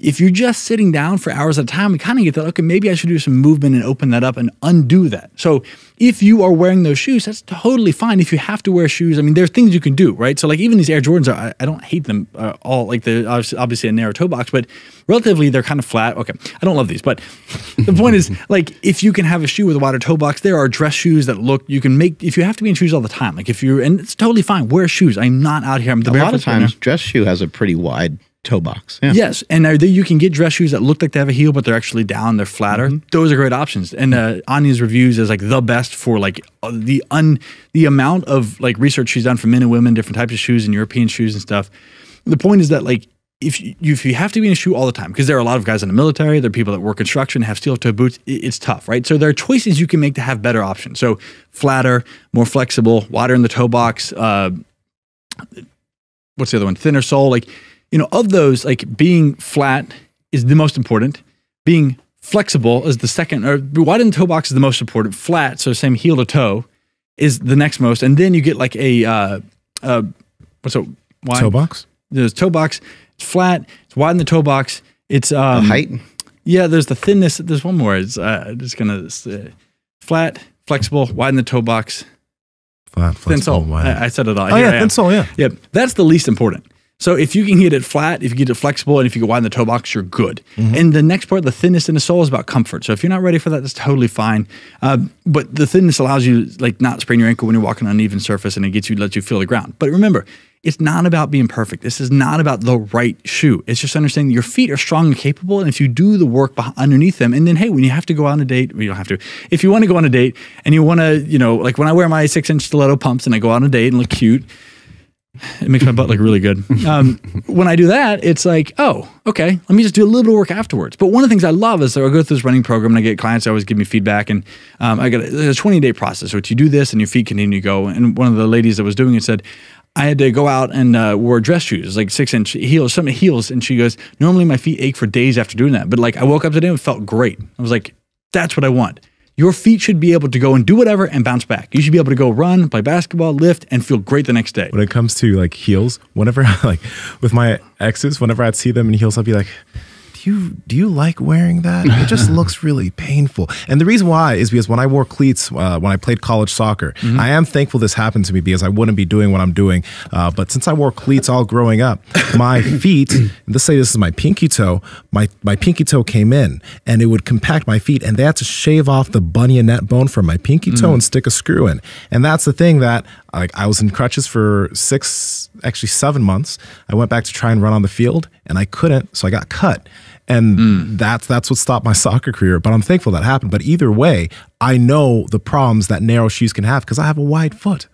if you're just sitting down for hours at a time, we kind of get that, okay, maybe I should do some movement and open that up and undo that. So if you are wearing those shoes, that's totally fine. If you have to wear shoes, I mean, there's things you can do, right? So like even these Air Jordans, are, I, I don't hate them uh, all, like they're obviously a narrow toe box, but relatively they're kind of flat. Okay, I don't love these, but the point is like if you can have a shoe with a wider toe box, there are dress shoes that look, you can make, if you have to be in shoes all the time, like if you're, and it's totally fine, wear shoes. I'm not out here. I'm the a lot of times dress shoe has a pretty wide toe box. Yeah. Yes, and uh, you can get dress shoes that look like they have a heel, but they're actually down. They're flatter. Mm-hmm. Those are great options. And uh, Anya's reviews is like the best for like uh, the un the amount of like research she's done for men and women, different types of shoes and European shoes and stuff. The point is that like if you, if you have to be in a shoe all the time, because there are a lot of guys in the military, there are people that work construction, have steel toe boots, it's tough, right? So there are choices you can make to have better options. So flatter, more flexible, wider in the toe box. Uh, what's the other one? Thinner sole, like you know, of those, like being flat is the most important. Being flexible is the second, or wide in the toe box is the most important. Flat, so same heel to toe, is the next most. And then you get like a, uh, uh, what's a wide? Toe box? There's toe box. It's flat. It's wide in the toe box. It's um, the height. Yeah, there's the thinness. There's one more. It's uh, just gonna uh, flat, flexible, wide in the toe box. Flat, thin sole. I, I, said it all. Oh yeah, yeah, thin sole. Yeah. Yep. That's the least important. So if you can get it flat, if you get it flexible, and if you can widen the toe box, you're good. Mm-hmm. And the next part, the thinness in the sole, is about comfort. So if you're not ready for that, that's totally fine. Uh, but the thinness allows you like not sprain your ankle when you're walking on an uneven surface, and it gets you lets you feel the ground. But remember, it's not about being perfect. This is not about the right shoe. It's just understanding your feet are strong and capable, and if you do the work underneath them, and then hey, when you have to go on a date, well, you don't have to. If you want to go on a date and you want to, you know, like when I wear my six inch stiletto pumps and I go on a date and look cute it makes my butt look really good. Um, when I do that, it's like, oh, okay, let me just do a little bit of work afterwards. But one of the things I love is that I go through this running program and I get clients that always give me feedback. And um, I got a, a 20 day process. So you do this and your feet continue to go. And one of the ladies that was doing it said, I had to go out and uh, dress shoes, like six inch heels, some heels. And she goes, normally my feet ache for days after doing that. But like I woke up today and it felt great. I was like, that's what I want. Your feet should be able to go and do whatever and bounce back. You should be able to go run, play basketball, lift, and feel great the next day. When it comes to like heels, whenever like with my exes, whenever I'd see them in heels, I'd be like, do you do you like wearing that? It just looks really painful. And the reason why is because when I wore cleats uh, when I played college soccer, mm-hmm. I am thankful this happened to me because I wouldn't be doing what I'm doing. Uh, but since I wore cleats all growing up, my feet, let's say this is my pinky toe, my my pinky toe came in and it would compact my feet, and they had to shave off the bunionette bone from my pinky toe mm. and stick a screw in. And that's the thing that like I was in crutches for six, actually seven months. I went back to try and run on the field, and I couldn't, so I got cut and mm. that's that's what stopped my soccer career. But I'm thankful that happened. But either way, I know the problems that narrow shoes can have because I have a wide foot.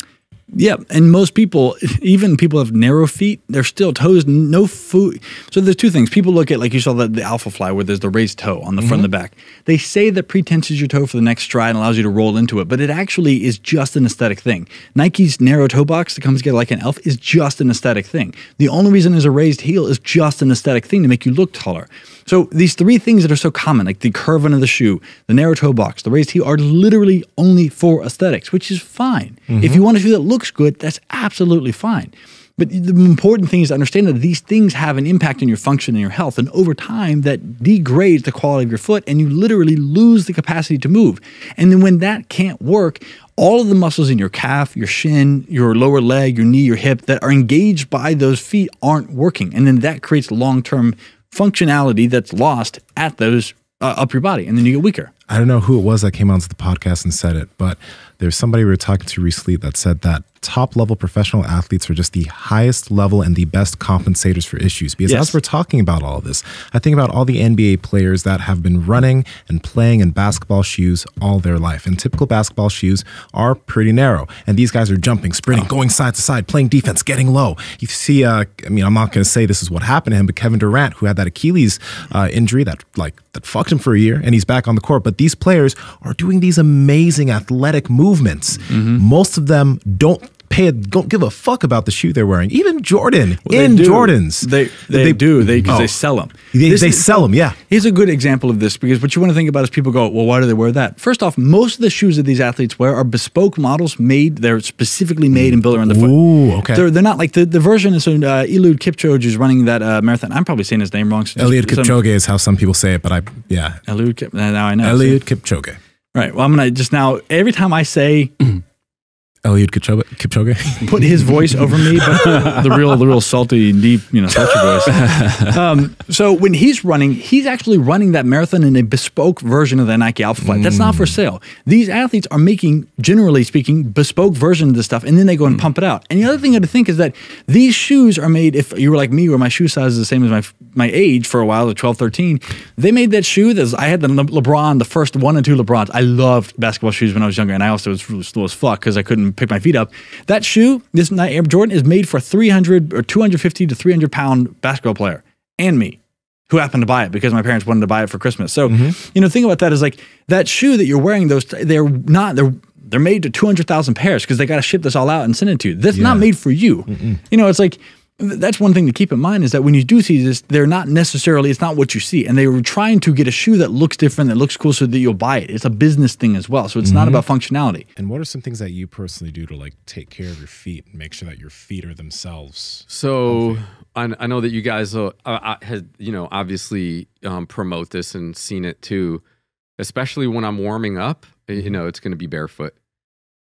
Yeah, and most people, even people have narrow feet, they're still toes, no foot. So there's two things. People look at like you saw the, the Alpha Fly where there's the raised toe on the mm-hmm. front and the back. They say that pretenses your toe for the next stride and allows you to roll into it, but it actually is just an aesthetic thing. Nike's narrow toe box that comes together like an elf is just an aesthetic thing. The only reason there's a raised heel is just an aesthetic thing to make you look taller. So these three things that are so common, like the curve of the shoe, the narrow toe box, the raised heel, are literally only for aesthetics, which is fine. Mm-hmm. If you want a shoe that looks good, that's absolutely fine. But the important thing is to understand that these things have an impact on your function and your health. And over time, that degrades the quality of your foot and you literally lose the capacity to move. And then when that can't work, all of the muscles in your calf, your shin, your lower leg, your knee, your hip that are engaged by those feet aren't working. And then that creates long term functionality that's lost at those uh, up your body. And then you get weaker. I don't know who it was that came onto the podcast and said it, but there's somebody we were talking to recently that said that top level professional athletes are just the highest level and the best compensators for issues. Because yes. as we're talking about all of this, I think about all the NBA players that have been running and playing in basketball shoes all their life. And typical basketball shoes are pretty narrow. And these guys are jumping, sprinting, oh. going side to side, playing defense, getting low. You see, uh, I mean, I'm not going to say this is what happened to him, but Kevin Durant, who had that Achilles uh, injury that like that fucked him for a year, and he's back on the court. But these players are doing these amazing athletic movements. Mm-hmm. Most of them don't pay a, don't give a fuck about the shoe they're wearing. Even Jordan well, in Jordans, they they, they do they because oh, they sell them. They, they sell them, yeah. Here's a good example of this because what you want to think about is people go, well, why do they wear that? First off, most of the shoes that these athletes wear are bespoke models made. They're specifically made and built around the foot. Ooh, okay. They're, they're not like the, the version is so uh, Eliud Kipchoge is running that uh, marathon. I'm probably saying his name wrong. So Eliud Kipchoge is how some people say it, but I yeah. Eliud Kip. Now I know. Eliud Kipchoge. Right. Well, I'm gonna just now every time I say Eliud Kipchoge, Kipchoge. put his voice over me, but the real, the real salty, deep, you know, sultry voice. Um, so when he's running, he's actually running that marathon in a bespoke version of the Nike Alpha Flight. Mm. That's not for mm. sale. These athletes are making, generally speaking, bespoke versions of this stuff, and then they go and mm. pump it out. And the other thing to think is that these shoes are made. If you were like me, where my shoe size is the same as my my age for a while, at 12, 13, they made that shoe. That I had the Le- LeBron, the first one and two LeBrons. I loved basketball shoes when I was younger, and I also was really slow as fuck because I couldn't pick my feet up. That shoe, this Air Jordan, is made for 300 or 250 to 300 pound basketball player and me who happened to buy it because my parents wanted to buy it for Christmas. So, mm-hmm. you know, think about that is like that shoe that you're wearing, those, they're not, they're, they're made to 200,000 pairs because they got to ship this all out and send it to you. That's yeah. not made for you. Mm-mm. You know, it's like, that's one thing to keep in mind is that when you do see this, they're not necessarily, it's not what you see. And they were trying to get a shoe that looks different, that looks cool so that you'll buy it. It's a business thing as well. So it's mm-hmm. not about functionality. And what are some things that you personally do to like take care of your feet and make sure that your feet are themselves? So I, I, know that you guys uh, uh, had, you know, obviously um, promote this and seen it too, especially when I'm warming up, you mm-hmm. know, it's going to be barefoot.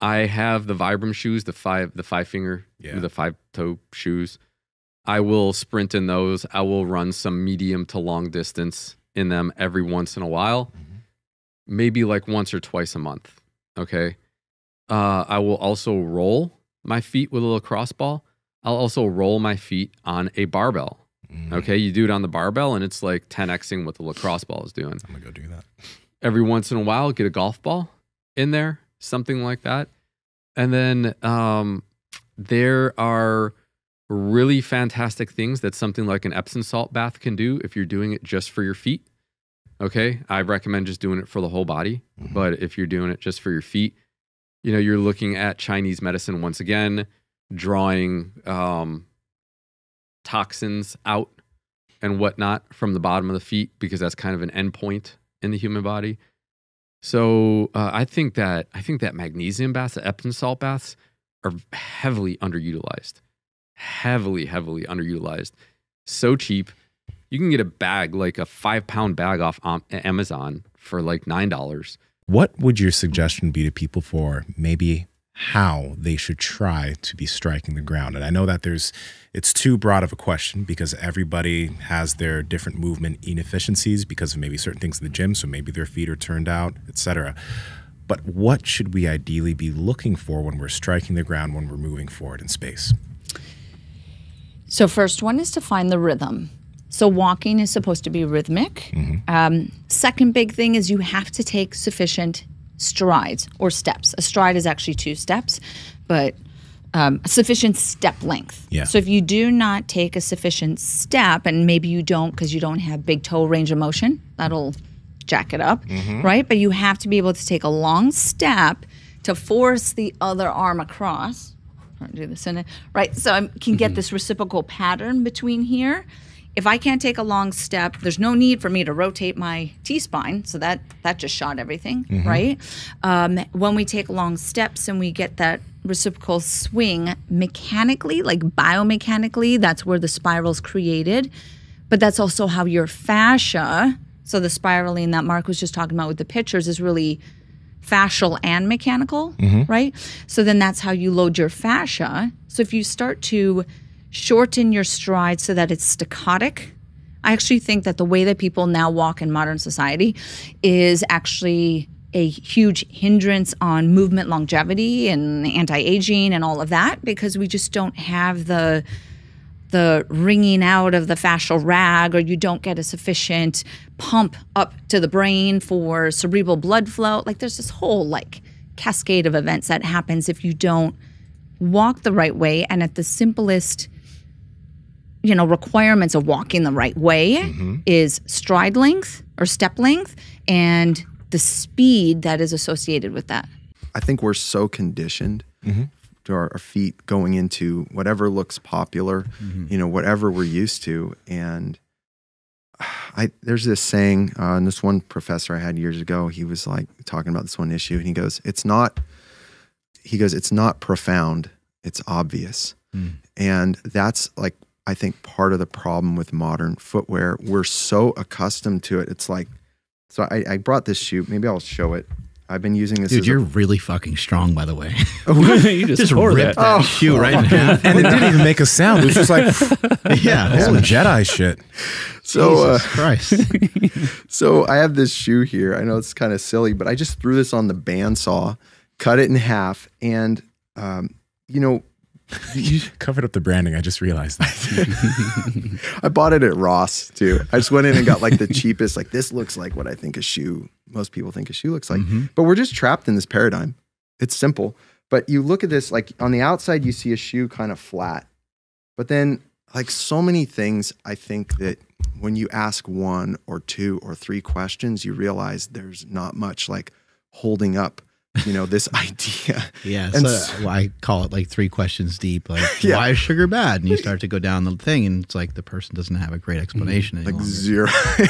I have the Vibram shoes, the five, the five finger, yeah. the five toe shoes I will sprint in those. I will run some medium to long distance in them every once in a while, mm-hmm. maybe like once or twice a month. Okay. Uh, I will also roll my feet with a lacrosse ball. I'll also roll my feet on a barbell. Mm-hmm. Okay. You do it on the barbell and it's like 10xing what the lacrosse ball is doing. I'm going to go do that. Every once in a while, get a golf ball in there, something like that. And then um, there are really fantastic things that something like an Epsom salt bath can do if you're doing it just for your feet. Okay. I recommend just doing it for the whole body. Mm-hmm. But if you're doing it just for your feet, you know, you're looking at Chinese medicine once again, drawing um, toxins out and whatnot from the bottom of the feet because that's kind of an endpoint in the human body. So uh, I think that I think that magnesium baths, the Epsom salt baths, are heavily underutilized heavily, heavily underutilized. So cheap. You can get a bag, like a five pound bag off Amazon for like $9. What would your suggestion be to people for maybe how they should try to be striking the ground? And I know that there's, it's too broad of a question because everybody has their different movement inefficiencies because of maybe certain things in the gym. So maybe their feet are turned out, etc. But what should we ideally be looking for when we're striking the ground when we're moving forward in space? So, first one is to find the rhythm. So, walking is supposed to be rhythmic. Mm-hmm. Um, second big thing is you have to take sufficient strides or steps. A stride is actually two steps, but um, sufficient step length. Yeah. So if you do not take a sufficient step, and maybe you don't because you don't have big toe range of motion, that'll jack it up, mm-hmm. right? But you have to be able to take a long step to force the other arm across do this in it, right? So I can get mm-hmm. this reciprocal pattern between here. If I can't take a long step, there's no need for me to rotate my T spine. So that that just shot everything, mm-hmm. right? Um, when we take long steps and we get that reciprocal swing mechanically, like biomechanically, that's where the spiral's created. But that's also how your fascia, so the spiraling that Mark was just talking about with the pictures, is really fascial and mechanical, mm-hmm. right? So then that's how you load your fascia. So if you start to shorten your stride so that it's staccatic, I actually think that the way that people now walk in modern society is actually a huge hindrance on movement longevity and anti-aging and all of that because we just don't have the the wringing out of the fascial rag or you don't get a sufficient pump up to the brain for cerebral blood flow. Like there's this whole like cascade of events that happens if you don't walk the right way and at the simplest you know requirements of walking the right way mm-hmm. is stride length or step length and the speed that is associated with that. I think we're so conditioned mm-hmm. To our, our feet going into whatever looks popular, you know, whatever we're used to. And I there's this saying, uh, and this one professor I had years ago, he was like talking about this one issue, and he goes, "It's not." He goes, "It's not profound. It's obvious," and that's like I think part of the problem with modern footwear. We're so accustomed to it. It's like, so I, I brought this shoe. Maybe I'll show it. I've been using this. Dude, as you're really fucking strong, by the way. you just, Just ripped that. that shoe right in half. and it didn't even make a sound. It was just like, yeah. some Jedi shit. So, uh, Jesus Christ. so I have this shoe here. I know it's kind of silly, but I just threw this on the bandsaw, cut it in half, and um, you know, You covered up the branding. I just realized that. I bought it at Ross too. I just went in and got like the cheapest. Like this looks like what I think a shoe. Most people think a shoe looks like, mm-hmm. but we're just trapped in this paradigm. It's simple, but you look at this like on the outside, you see a shoe kind of flat, but then like so many things, I think that when you ask one or two or three questions, you realize there's not much like holding up, you know, this idea. Yeah, And so s- well, I call it like three questions deep. Like, Yeah. why is sugar bad? And you start to go down the thing, and it's like the person doesn't have a great explanation. any like longer. zero.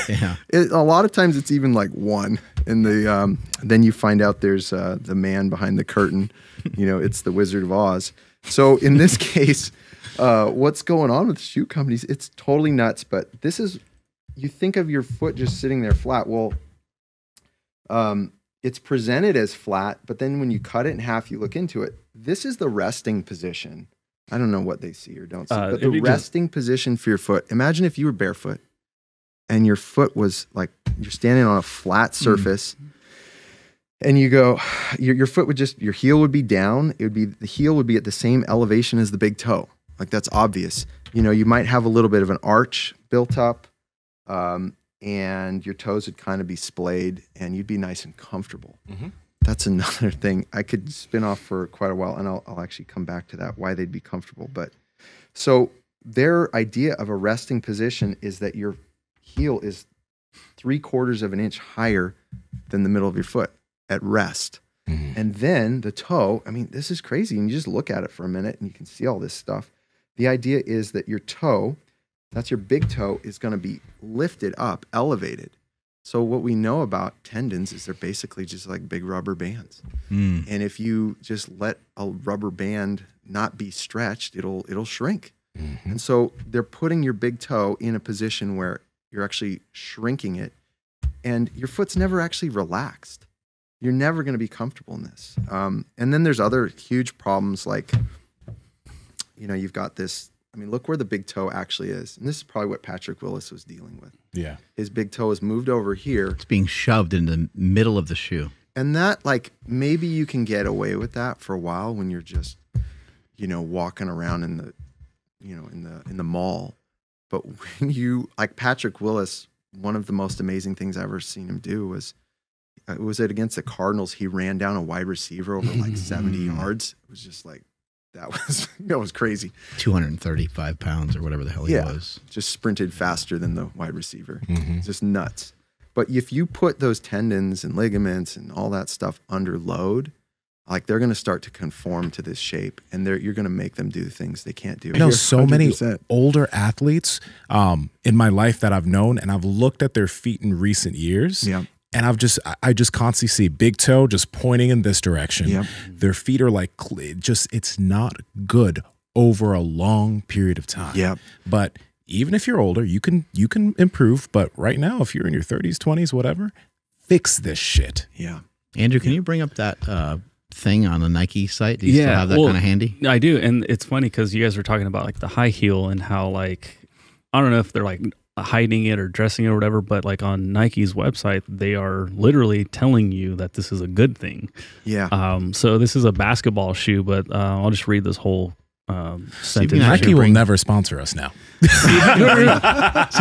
Yeah. It, a lot of times it's even like one, and the um, then you find out there's uh, the man behind the curtain. You know, it's the Wizard of Oz. So in this case, uh, what's going on with shoe companies? It's totally nuts. But this is, you think of your foot just sitting there flat. Well, um, it's presented as flat, but then when you cut it in half, you look into it. This is the resting position. I don't know what they see or don't see, Uh, but the be just- resting position for your foot. Imagine if you were barefoot and your foot was like you're standing on a flat surface and you go your, your foot would just your heel would be down it would be the heel would be at the same elevation as the big toe like that's obvious you know you might have a little bit of an arch built up um, and your toes would kind of be splayed and you'd be nice and comfortable mm-hmm. that's another thing i could spin off for quite a while and I'll, I'll actually come back to that why they'd be comfortable but so their idea of a resting position is that your heel is three quarters of an inch higher than the middle of your foot at rest. Mm-hmm. And then the toe, I mean, this is crazy. And you just look at it for a minute and you can see all this stuff. The idea is that your toe, that's your big toe, is going to be lifted up, elevated. So, what we know about tendons is they're basically just like big rubber bands. Mm. And if you just let a rubber band not be stretched, it'll it'll shrink. And so they're putting your big toe in a position where you're actually shrinking it and your foot's never actually relaxed. You're never going to be comfortable in this. Um, and then there's other huge problems like, you know, you've got this. I mean, look where the big toe actually is. And this is probably what Patrick Willis was dealing with. Yeah. His big toe is moved over here. It's being shoved in the middle of the shoe. And that, like, maybe you can get away with that for a while when you're just, you know, walking around in the, you know, in the in the mall. But when you like Patrick Willis, one of the most amazing things I've ever seen him do was, uh, was it against the Cardinals? He ran down a wide receiver over like 70 yards. It was just like that was that was crazy. 235 pounds or whatever the hell he Yeah, was. just sprinted faster than the wide receiver. Mhm. Just nuts. But if you put those tendons and ligaments and all that stuff under load, like they're going to start to conform to this shape, and they're you're going to make them do things they can't do. I know so many 100%. older athletes um, in my life that I've known, and I've looked at their feet in recent years. Yeah. And I've just I- I just constantly see big toe just pointing in this direction. Yep. Their feet are like just it's not good over a long period of time. Yep. But even if you're older, you can you can improve. But right now, if you're in your 30s, 20s, whatever, fix this shit. Yeah. Andrew, can you bring up that uh, thing on the Nike site? Do you still have that well, kind of handy? I do, and it's funny because you guys were talking about like the high heel and how like I don't know if they're like hiding it or dressing it or whatever, but like on Nike's website, they are literally telling you that this is a good thing. Yeah. Um. So this is a basketball shoe, but uh, I'll just read this whole um, sentence. Nike will never sponsor us now. See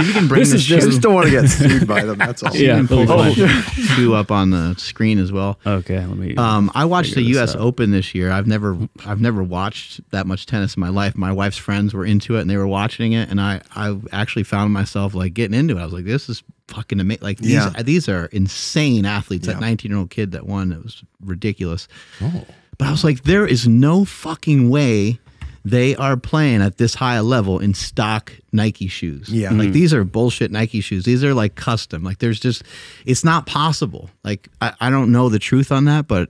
if you can bring This this is just- shoe. just don't want to get sued by them. That's all. See if you Yeah, can pull they'll be the shoe up on the screen as well. Okay, let me. Um, I watched the U.S. out. Open this year. I've never, I've never watched that much tennis in my life. My wife's friends were into it and they were watching it, and I, I actually found myself like getting into it. I was like, this is fucking amazing. Like these, Yeah. these are insane athletes. That 19 year old kid that won, it was ridiculous. Oh. But I was like, there is no fucking way they are playing at this high a level in stock Nike shoes. Yeah. Like mm-hmm. these are bullshit Nike shoes. These are like custom. Like there's just, it's not possible. Like I, I don't know the truth on that, but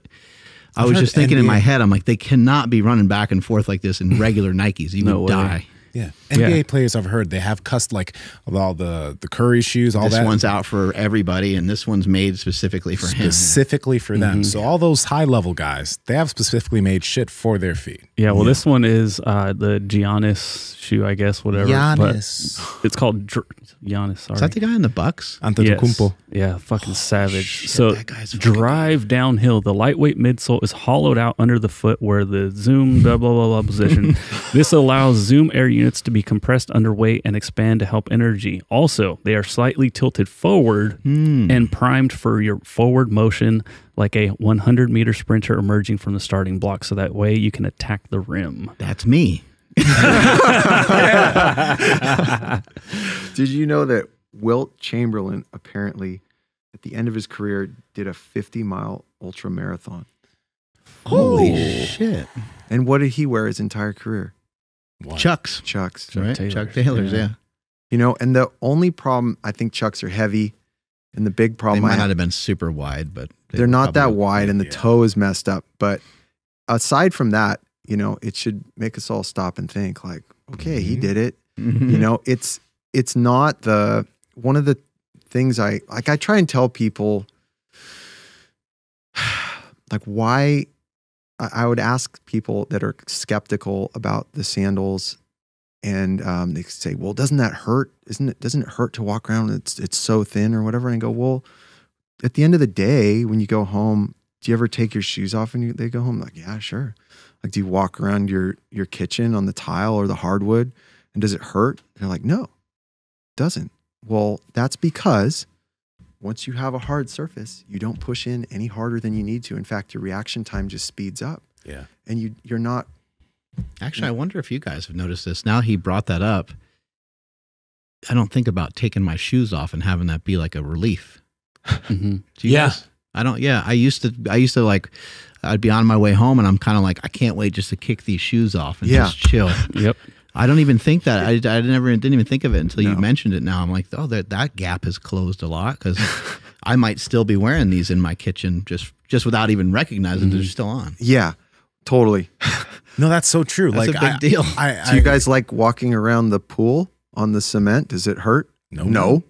I I've was just thinking in my head, I'm like, they cannot be running back and forth like this in regular Nikes. You No would way. die. Yeah. NBA players I've heard they have cussed like all the the Curry shoes, all this that one's out for everybody, and this one's made specifically for him. specifically for them. Mm-hmm. So all those high level guys, they have specifically made shit for their feet. Yeah, well, this one is uh, the Giannis shoe, I guess, whatever. but Giannis. It's called Dr- Giannis. Sorry. Is that the guy in the Bucks? Antetokounmpo. Yeah, fucking savage. shit, so that guy's drive downhill. The lightweight midsole is hollowed out under the foot where the zoom blah blah blah, blah position. this allows zoom air units to be compressed underweight and expand to help energy. Also, they are slightly tilted forward Hmm. and primed for your forward motion like a 100 meter sprinter emerging from the starting block so that way you can attack the rim. That's me. Did you know that Wilt Chamberlain apparently at the end of his career did a 50 mile ultra marathon? Holy Oh. shit. And what did he wear his entire career? Chucks, Chucks. right? Taylors, Chuck Taylors, yeah. yeah. You know, and the only problem I think Chucks are heavy, and the big They problem might I not have, have been super wide, but they they're not that probably- wide, and the yeah. toe is messed up. But aside from that, you know, it should make us all stop and think like, okay, he Mhm. did it. Mhm. you know it's it's not the one of the things i like i try and tell people like why I, I would ask people that are skeptical about the sandals and um, they say well doesn't that hurt isn't it doesn't it hurt to walk around it's it's so thin or whatever and I go well at the end of the day when you go home do you ever take your shoes off and you, they go home like yeah sure like do you walk around your your kitchen on the tile or the hardwood and does it hurt? They're like, no, it doesn't. Well, that's because once you have a hard surface, you don't push in any harder than you need to. In fact, your reaction time just speeds up. Yeah. And you you're not Actually, I wonder if you guys have noticed this. Now he brought that up. I don't think about taking my shoes off and having that be like a relief. Mm-hmm. Yeah. guys? I don't. Yeah, I used to. I used to like. I'd be on my way home, and I'm kind of like, I can't wait just to kick these shoes off and Yeah. just chill. Yep. I don't even think that. I, I never didn't even think of it until you mentioned it. Now I'm like, oh, that that gap has closed a lot because I might still be wearing these in my kitchen just just without even recognizing they're mm-hmm. still on. yeah, totally. No, that's so true. That's like a big I, deal. I, Do you guys like walking around the pool on the cement? Does it hurt? No. No.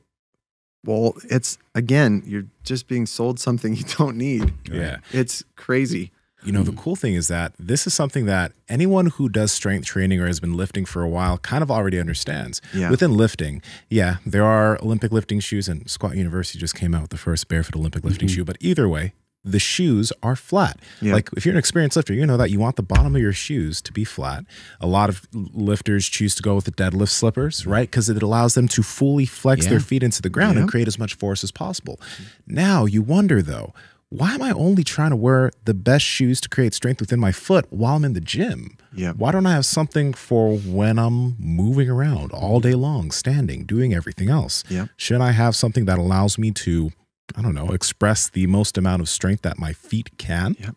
Well, it's again, you're just being sold something you don't need. Yeah. It's crazy. You know, the cool thing is that this is something that anyone who does strength training or has been lifting for a while kind of already understands. Yeah. Within lifting, yeah, there are Olympic lifting shoes, and Squat University just came out with the first barefoot Olympic lifting mm-hmm. shoe. But either way, the shoes are flat. Yeah. Like if you're an experienced lifter, you know that you want the bottom of your shoes to be flat. A lot of lifters choose to go with the deadlift slippers, right? Because it allows them to fully flex Yeah. their feet into the ground and create as much force as possible. Now you wonder though, why am I only trying to wear the best shoes to create strength within my foot while I'm in the gym? Yeah. Why don't I have something for when I'm moving around all day long, standing, doing everything else? Yeah. Should I have something that allows me to, I don't know, express the most amount of strength that my feet can? Yeah.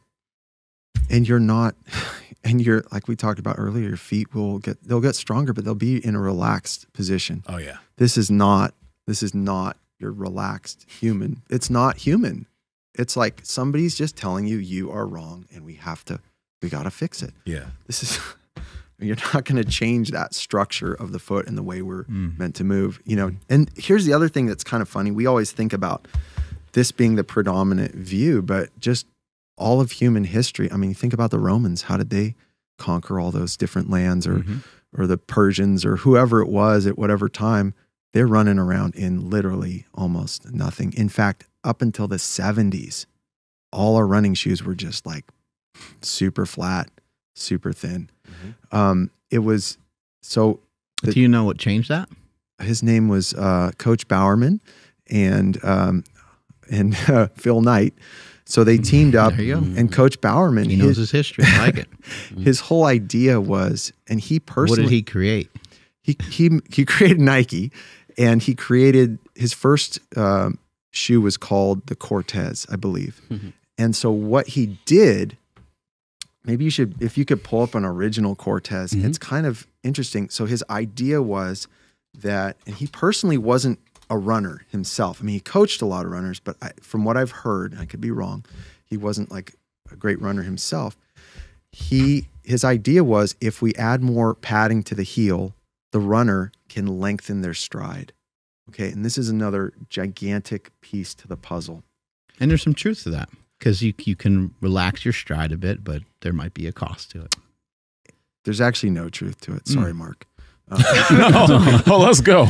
and you're not and you're like we talked about earlier your feet will get they'll get stronger but they'll be in a relaxed position Oh yeah. this is not this is not you're relaxed human. It's not human. It's like somebody's just telling you you are wrong and we have to we got to fix it. Yeah. This is you're not going to change that structure of the foot and the way we're Mm. meant to move, you know. And here's the other thing that's kind of funny. We always think about this being the predominant view, but just all of human history. I mean, think about the Romans. How did they conquer all those different lands or Mm-hmm. or the Persians or whoever it was at whatever time? They're running around in literally almost nothing. In fact, up until the 70s, all our running shoes were just like super flat, super thin. Um, it was so. Do you know what changed that? His name was uh, Coach Bowerman and um, and uh, Phil Knight. So they teamed up, There you go. and Coach Bowerman. He knows his history. I like it. his whole idea was, and he personally, What did he create? he he he created Nike, and he created his first um, shoe was called the Cortez, I believe. And so what he did, maybe you should, if you could pull up an original Cortez, it's kind of interesting. So his idea was that, and he personally wasn't a runner himself. I mean, he coached a lot of runners, but I, from what I've heard, I could be wrong, he wasn't like a great runner himself. He his idea was if we add more padding to the heel, the runner can lengthen their stride. Okay, and this is another gigantic piece to the puzzle. And there's some truth to that because you you can relax your stride a bit, but there might be a cost to it. There's actually no truth to it. Sorry, Mark. Uh, no. oh, let's go.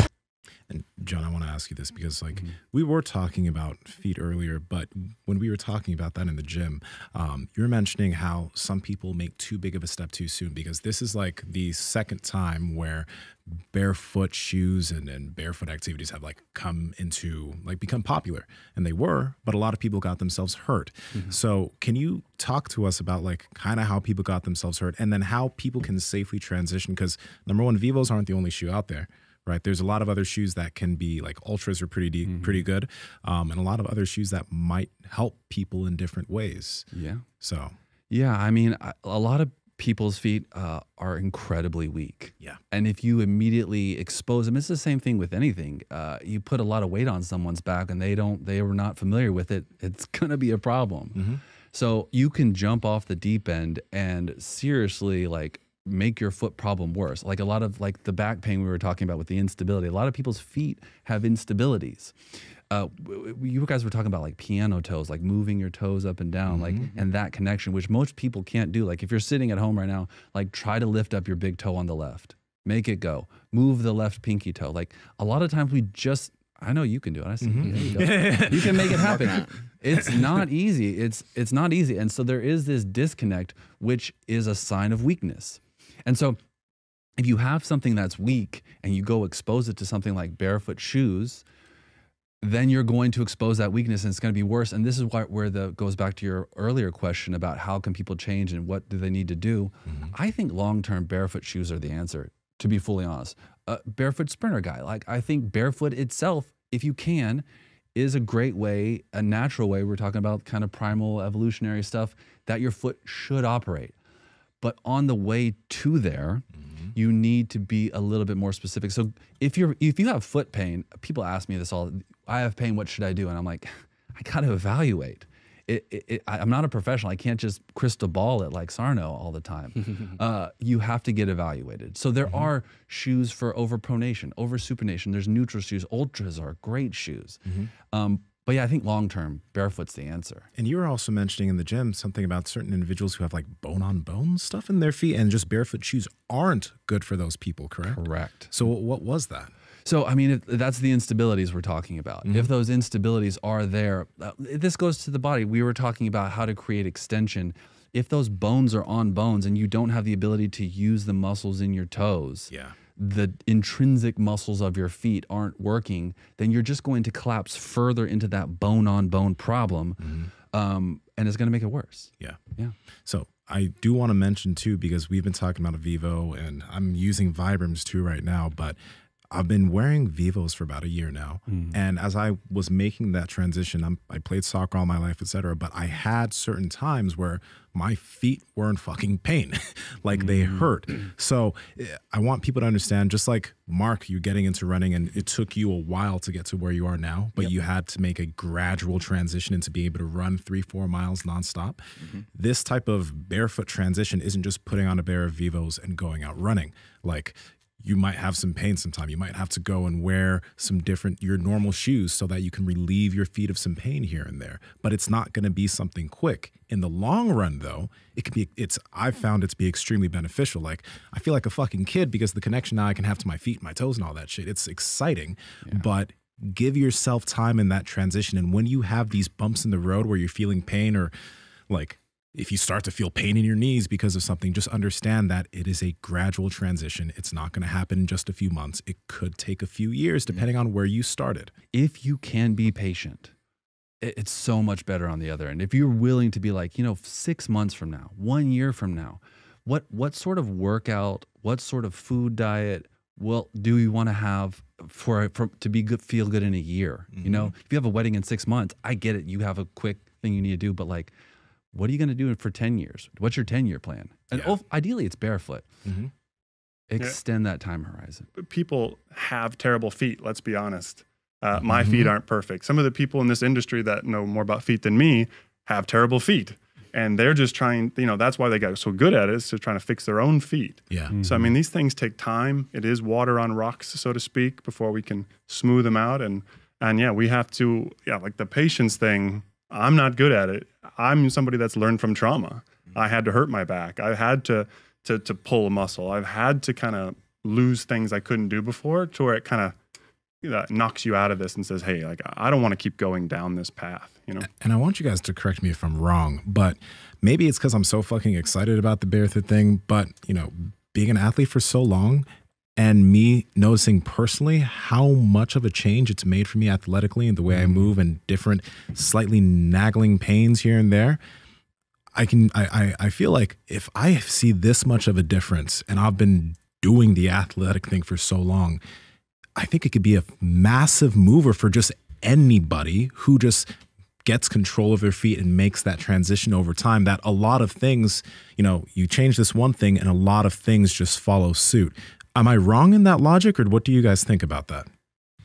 And John, I want to ask you this because, like, we were talking about feet earlier, but when we were talking about that in the gym, um, you were mentioning how some people make too big of a step too soon because this is like the second time where barefoot shoes and, and barefoot activities have like come into like become popular and they were but a lot of people got themselves hurt. So can you talk to us about like kind of how people got themselves hurt and then how people can safely transition? Because number one vivos aren't the only shoe out there right there's a lot of other shoes that can be like ultras are pretty deep, pretty good um, and a lot of other shoes that might help people in different ways Yeah. so Yeah, I mean, a lot of people's feet uh, are incredibly weak. Yeah. And if you immediately expose them, it's the same thing with anything. Uh, you put a lot of weight on someone's back and they don't, they were not familiar with it, it's gonna be a problem. So you can jump off the deep end and seriously like make your foot problem worse. Like a lot of like the back pain we were talking about with the instability. A lot of people's feet have instabilities. Uh, you guys were talking about like piano toes, like moving your toes up and down, like and that connection, which most people can't do. Like if you're sitting at home right now, like try to lift up your big toe on the left, make it go. Move the left pinky toe. Like a lot of times we just, I know you can do it. I see. There you, you can make it happen. It's not easy. It's it's not easy, and so there is this disconnect, which is a sign of weakness. And so if you have something that's weak and you go expose it to something like barefoot shoes, then you're going to expose that weakness and it's going to be worse. And this is why, where the goes back to your earlier question about how can people change and what do they need to do. Mm-hmm. I think long-term barefoot shoes are the answer. To be fully honest, a barefoot sprinter guy, like I think barefoot itself, if you can, is a great way, a natural way. We're talking about kind of primal evolutionary stuff that your foot should operate. But on the way to there, you need to be a little bit more specific. So if you're if you have foot pain, people ask me this all. I have pain. What should I do? And I'm like, I got to evaluate. It, it, it, I'm not a professional. I can't just crystal ball it like Sarno all the time. uh, you have to get evaluated. So there are shoes for overpronation, oversupination. There's neutral shoes. Altras are great shoes. Um, but yeah, I think long term, barefoot's the answer. And you were also mentioning in the gym something about certain individuals who have like bone on bone stuff in their feet, and just barefoot shoes aren't good for those people, correct? Correct. So, what was that? So, I mean, if, that's the instabilities we're talking about. If those instabilities are there, uh, this goes to the body. We were talking about how to create extension. If those bones are on bones and you don't have the ability to use the muscles in your toes, Yeah. The intrinsic muscles of your feet aren't working, then you're just going to collapse further into that bone on bone problem. Um, and it's going to make it worse. Yeah. Yeah. So I do want to mention too, because we've been talking about a Vivo and I'm using Vibrams too right now, but I've been wearing Vivos for about a year now, Mm. and as I was making that transition, I'm, I played soccer all my life, etc. But I had certain times where my feet were in fucking pain, like they Mm. hurt. So eh, I want people to understand, just like Mark, you're getting into running, and it took you a while to get to where you are now, but you had to make a gradual transition into being able to run three, four miles nonstop. This type of barefoot transition isn't just putting on a pair of Vivos and going out running. Like you might have some pain sometime. You might have to go and wear some different your normal shoes so that you can relieve your feet of some pain here and there. But it's not going to be something quick. In the long run though, it can be it's I've found it to be extremely beneficial. Like I feel like a fucking kid because the connection now I can have to my feet, my toes and all that shit. It's exciting. But give yourself time in that transition and when you have these bumps in the road where you're feeling pain or like if you start to feel pain in your knees because of something, just understand that it is a gradual transition. It's not going to happen in just a few months. It could take a few years depending on where you started. if you can be patient, it's so much better on the other end. If you're willing to be like, you know, six months from now, one year from now, what what sort of workout, what sort of food diet, well, do you want to have for, for to be good, feel good in a year? You know, mm-hmm. if you have a wedding in six months, I get it. You have a quick thing you need to do, but like, what are you going to do for ten years? What's your ten year plan? And oh, ideally, it's barefoot. Mm-hmm. Extend that time horizon. people have terrible feet. Let's be honest. Uh, mm-hmm. my feet aren't perfect. Some of the people in this industry that know more about feet than me have terrible feet, and they're just trying. You know, that's why they got so good at it. Is to trying to fix their own feet. Yeah. Mm-hmm. So I mean, these things take time. It is water on rocks, so to speak, before we can smooth them out. And and yeah, we have to. Yeah, like the patience thing. I'm not good at it. I'm somebody that's learned from trauma. I had to hurt my back. I had to to to pull a muscle. I've had to kind of lose things I couldn't do before to where it kind of you know, knocks you out of this and says, "Hey, like I don't want to keep going down this path." You know. And I want you guys to correct me if I'm wrong, but maybe it's because I'm so fucking excited about the barefoot thing. But, you know, being an athlete for so long and me noticing personally how much of a change it's made for me athletically and the way I mm. move and different slightly nagging pains here and there. I can I, I I feel like if I see this much of a difference and I've been doing the athletic thing for so long, I think it could be a massive mover for just anybody who just gets control of their feet and makes that transition over time that a lot of things, you know, you change this one thing and a lot of things just follow suit. Am I wrong in that logic or what do you guys think about that?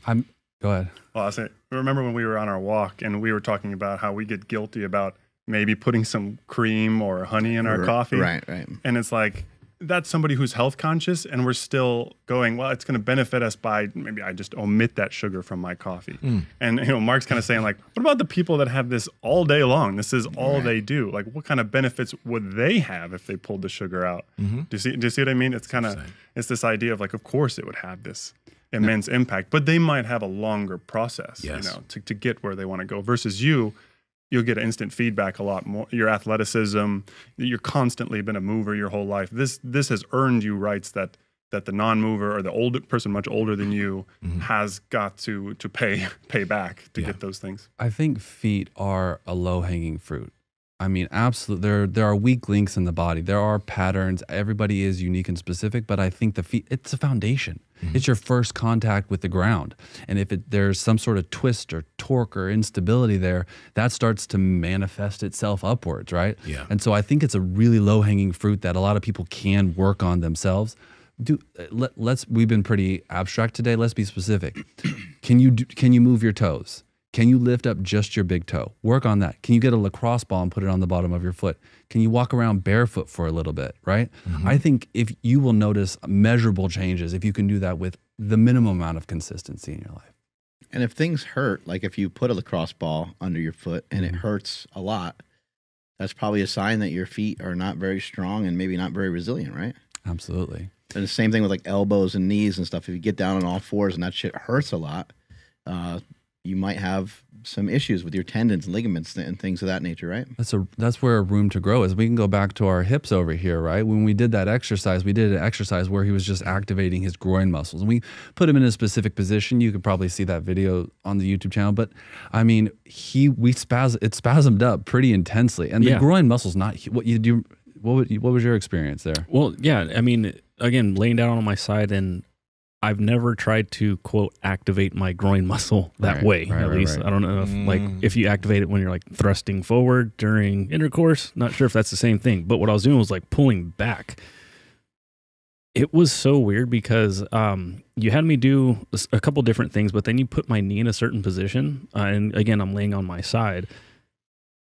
I'm go ahead. Well, I say, remember when we were on our walk and we were talking about how we get guilty about maybe putting some cream or honey in our R- coffee. right, right. And it's like that's somebody who's health conscious, and we're still going. Well, it's going to benefit us by maybe I just omit that sugar from my coffee. Mm. And you know, Mark's kind of saying like, what about the people that have this all day long? This is all Right. they do. Like, what kind of benefits would they have if they pulled the sugar out? Mhm. Do you see? Do you see what I mean? It's kind of it's this idea of like, of course it would have this immense impact, but they might have a longer process, Yes. you know, to, to get where they want to go. Versus you, you'll get instant feedback a lot more. Your athleticism, you're constantly been a mover your whole life. This this has earned you rights that that the non-mover or the older person much older than you mm-hmm. has got to to pay pay back to get those things. I think feet are a low hanging fruit. I mean, absolutely. There, there are weak links in the body. There are patterns. Everybody is unique and specific, but I think the feet, it's a foundation. Mm-hmm. It's your first contact with the ground. And if it, there's some sort of twist or torque or instability there, that starts to manifest itself upwards, right? Yeah. And so I think it's a really low hanging fruit that a lot of people can work on themselves. Do let, let's we've been pretty abstract today. Let's be specific. Can you do, can you move your toes? Can you lift up just your big toe? Work on that. Can you get a lacrosse ball and put it on the bottom of your foot? Can you walk around barefoot for a little bit, right? I think if you will notice measurable changes if you can do that with the minimum amount of consistency in your life. And if things hurt, like if you put a lacrosse ball under your foot and it hurts a lot, that's probably a sign that your feet are not very strong and maybe not very resilient, right? Absolutely. And the same thing with like elbows and knees and stuff. If you get down on all fours and that shit hurts a lot, uh, you might have some issues with your tendons and ligaments and things of that nature, right? That's a that's where room to grow is. We can go back to our hips over here, right? When we did that exercise, we did an exercise where he was just activating his groin muscles, and we put him in a specific position. You could probably see that video on the YouTube channel, but I mean, he we spaz it spasmed up pretty intensely, and the Yeah. groin muscles not what you do. What would you, what was your experience there? Well, yeah. I mean, again, laying down on my side and I've never tried to quote activate my groin muscle that Right, way. right, at right, least right. I don't know if like Mm. if you activate it when you're like thrusting forward during intercourse. Not sure if that's the same thing. But what I was doing was like pulling back. It was so weird because um, you had me do a couple different things, but then you put my knee in a certain position, uh, and again I'm laying on my side,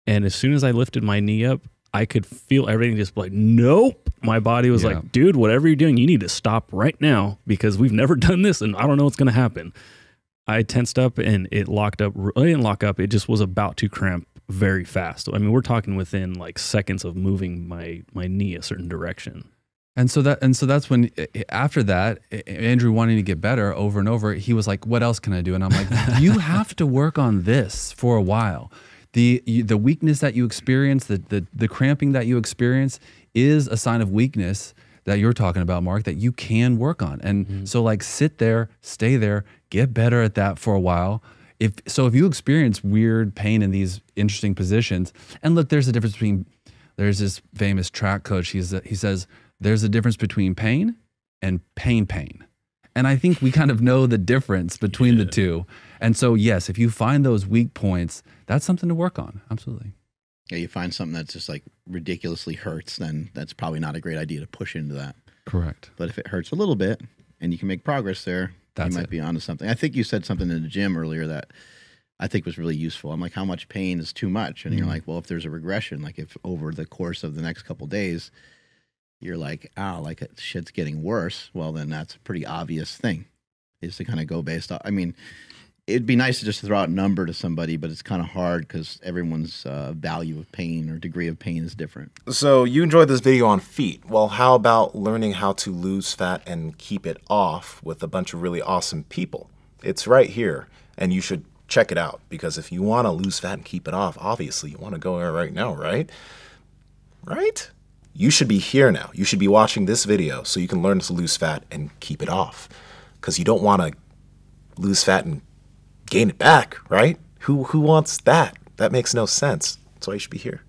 and as soon as I lifted my knee up, I could feel everything just like, nope. My body was Yeah. like, dude, whatever you're doing, you need to stop right now because we've never done this and I don't know what's going to happen. I tensed up and it locked up. It didn't lock up. It just was about to cramp very fast. I mean, we're talking within like seconds of moving my, my knee a certain direction. And so that and so that's when eh, after that eh, Andrew wanting to get better over and over he was like what else can I do and I'm like you have to work on this for a while. The the weakness that you experience the the the cramping that you experience is a sign of weakness that you're talking about Mark that you can work on. And mm-hmm. so like sit there, stay there, get better at that for a while. If so if you experience weird pain in these interesting positions and look there's a difference between there's this famous track coach. He's he says there's a difference between pain and pain pain. And I think we kind of know the difference between the two. And so yes, if you find those weak points, that's something to work on. Absolutely. Yeah, you find something that's just like ridiculously hurts, then that's probably not a great idea to push into that. Correct. But if it hurts a little bit and you can make progress there, That's you might it. be onto something. I think you said something in the gym earlier that I think was really useful. I'm like, how much pain is too much? And you're Mhm. like, well, if there's a regression, like if over the course of the next couple days, you're like, ow, like shit's getting worse. Well, then that's a pretty obvious thing, is to kind of go based off. I mean, it'd be nice to just throw out a number to somebody, but it's kind of hard because everyone's uh, value of pain or degree of pain is different. So you enjoyed this video on feet. Well, how about learning how to lose fat and keep it off with a bunch of really awesome people? It's right here, and you should check it out because if you want to lose fat and keep it off, obviously you want to go there right now, right? Right? You should be here now. You should be watching this video so you can learn to lose fat and keep it off because you don't want to lose fat and gain it back, right? Who who wants that? That makes no sense. That's why you should be here.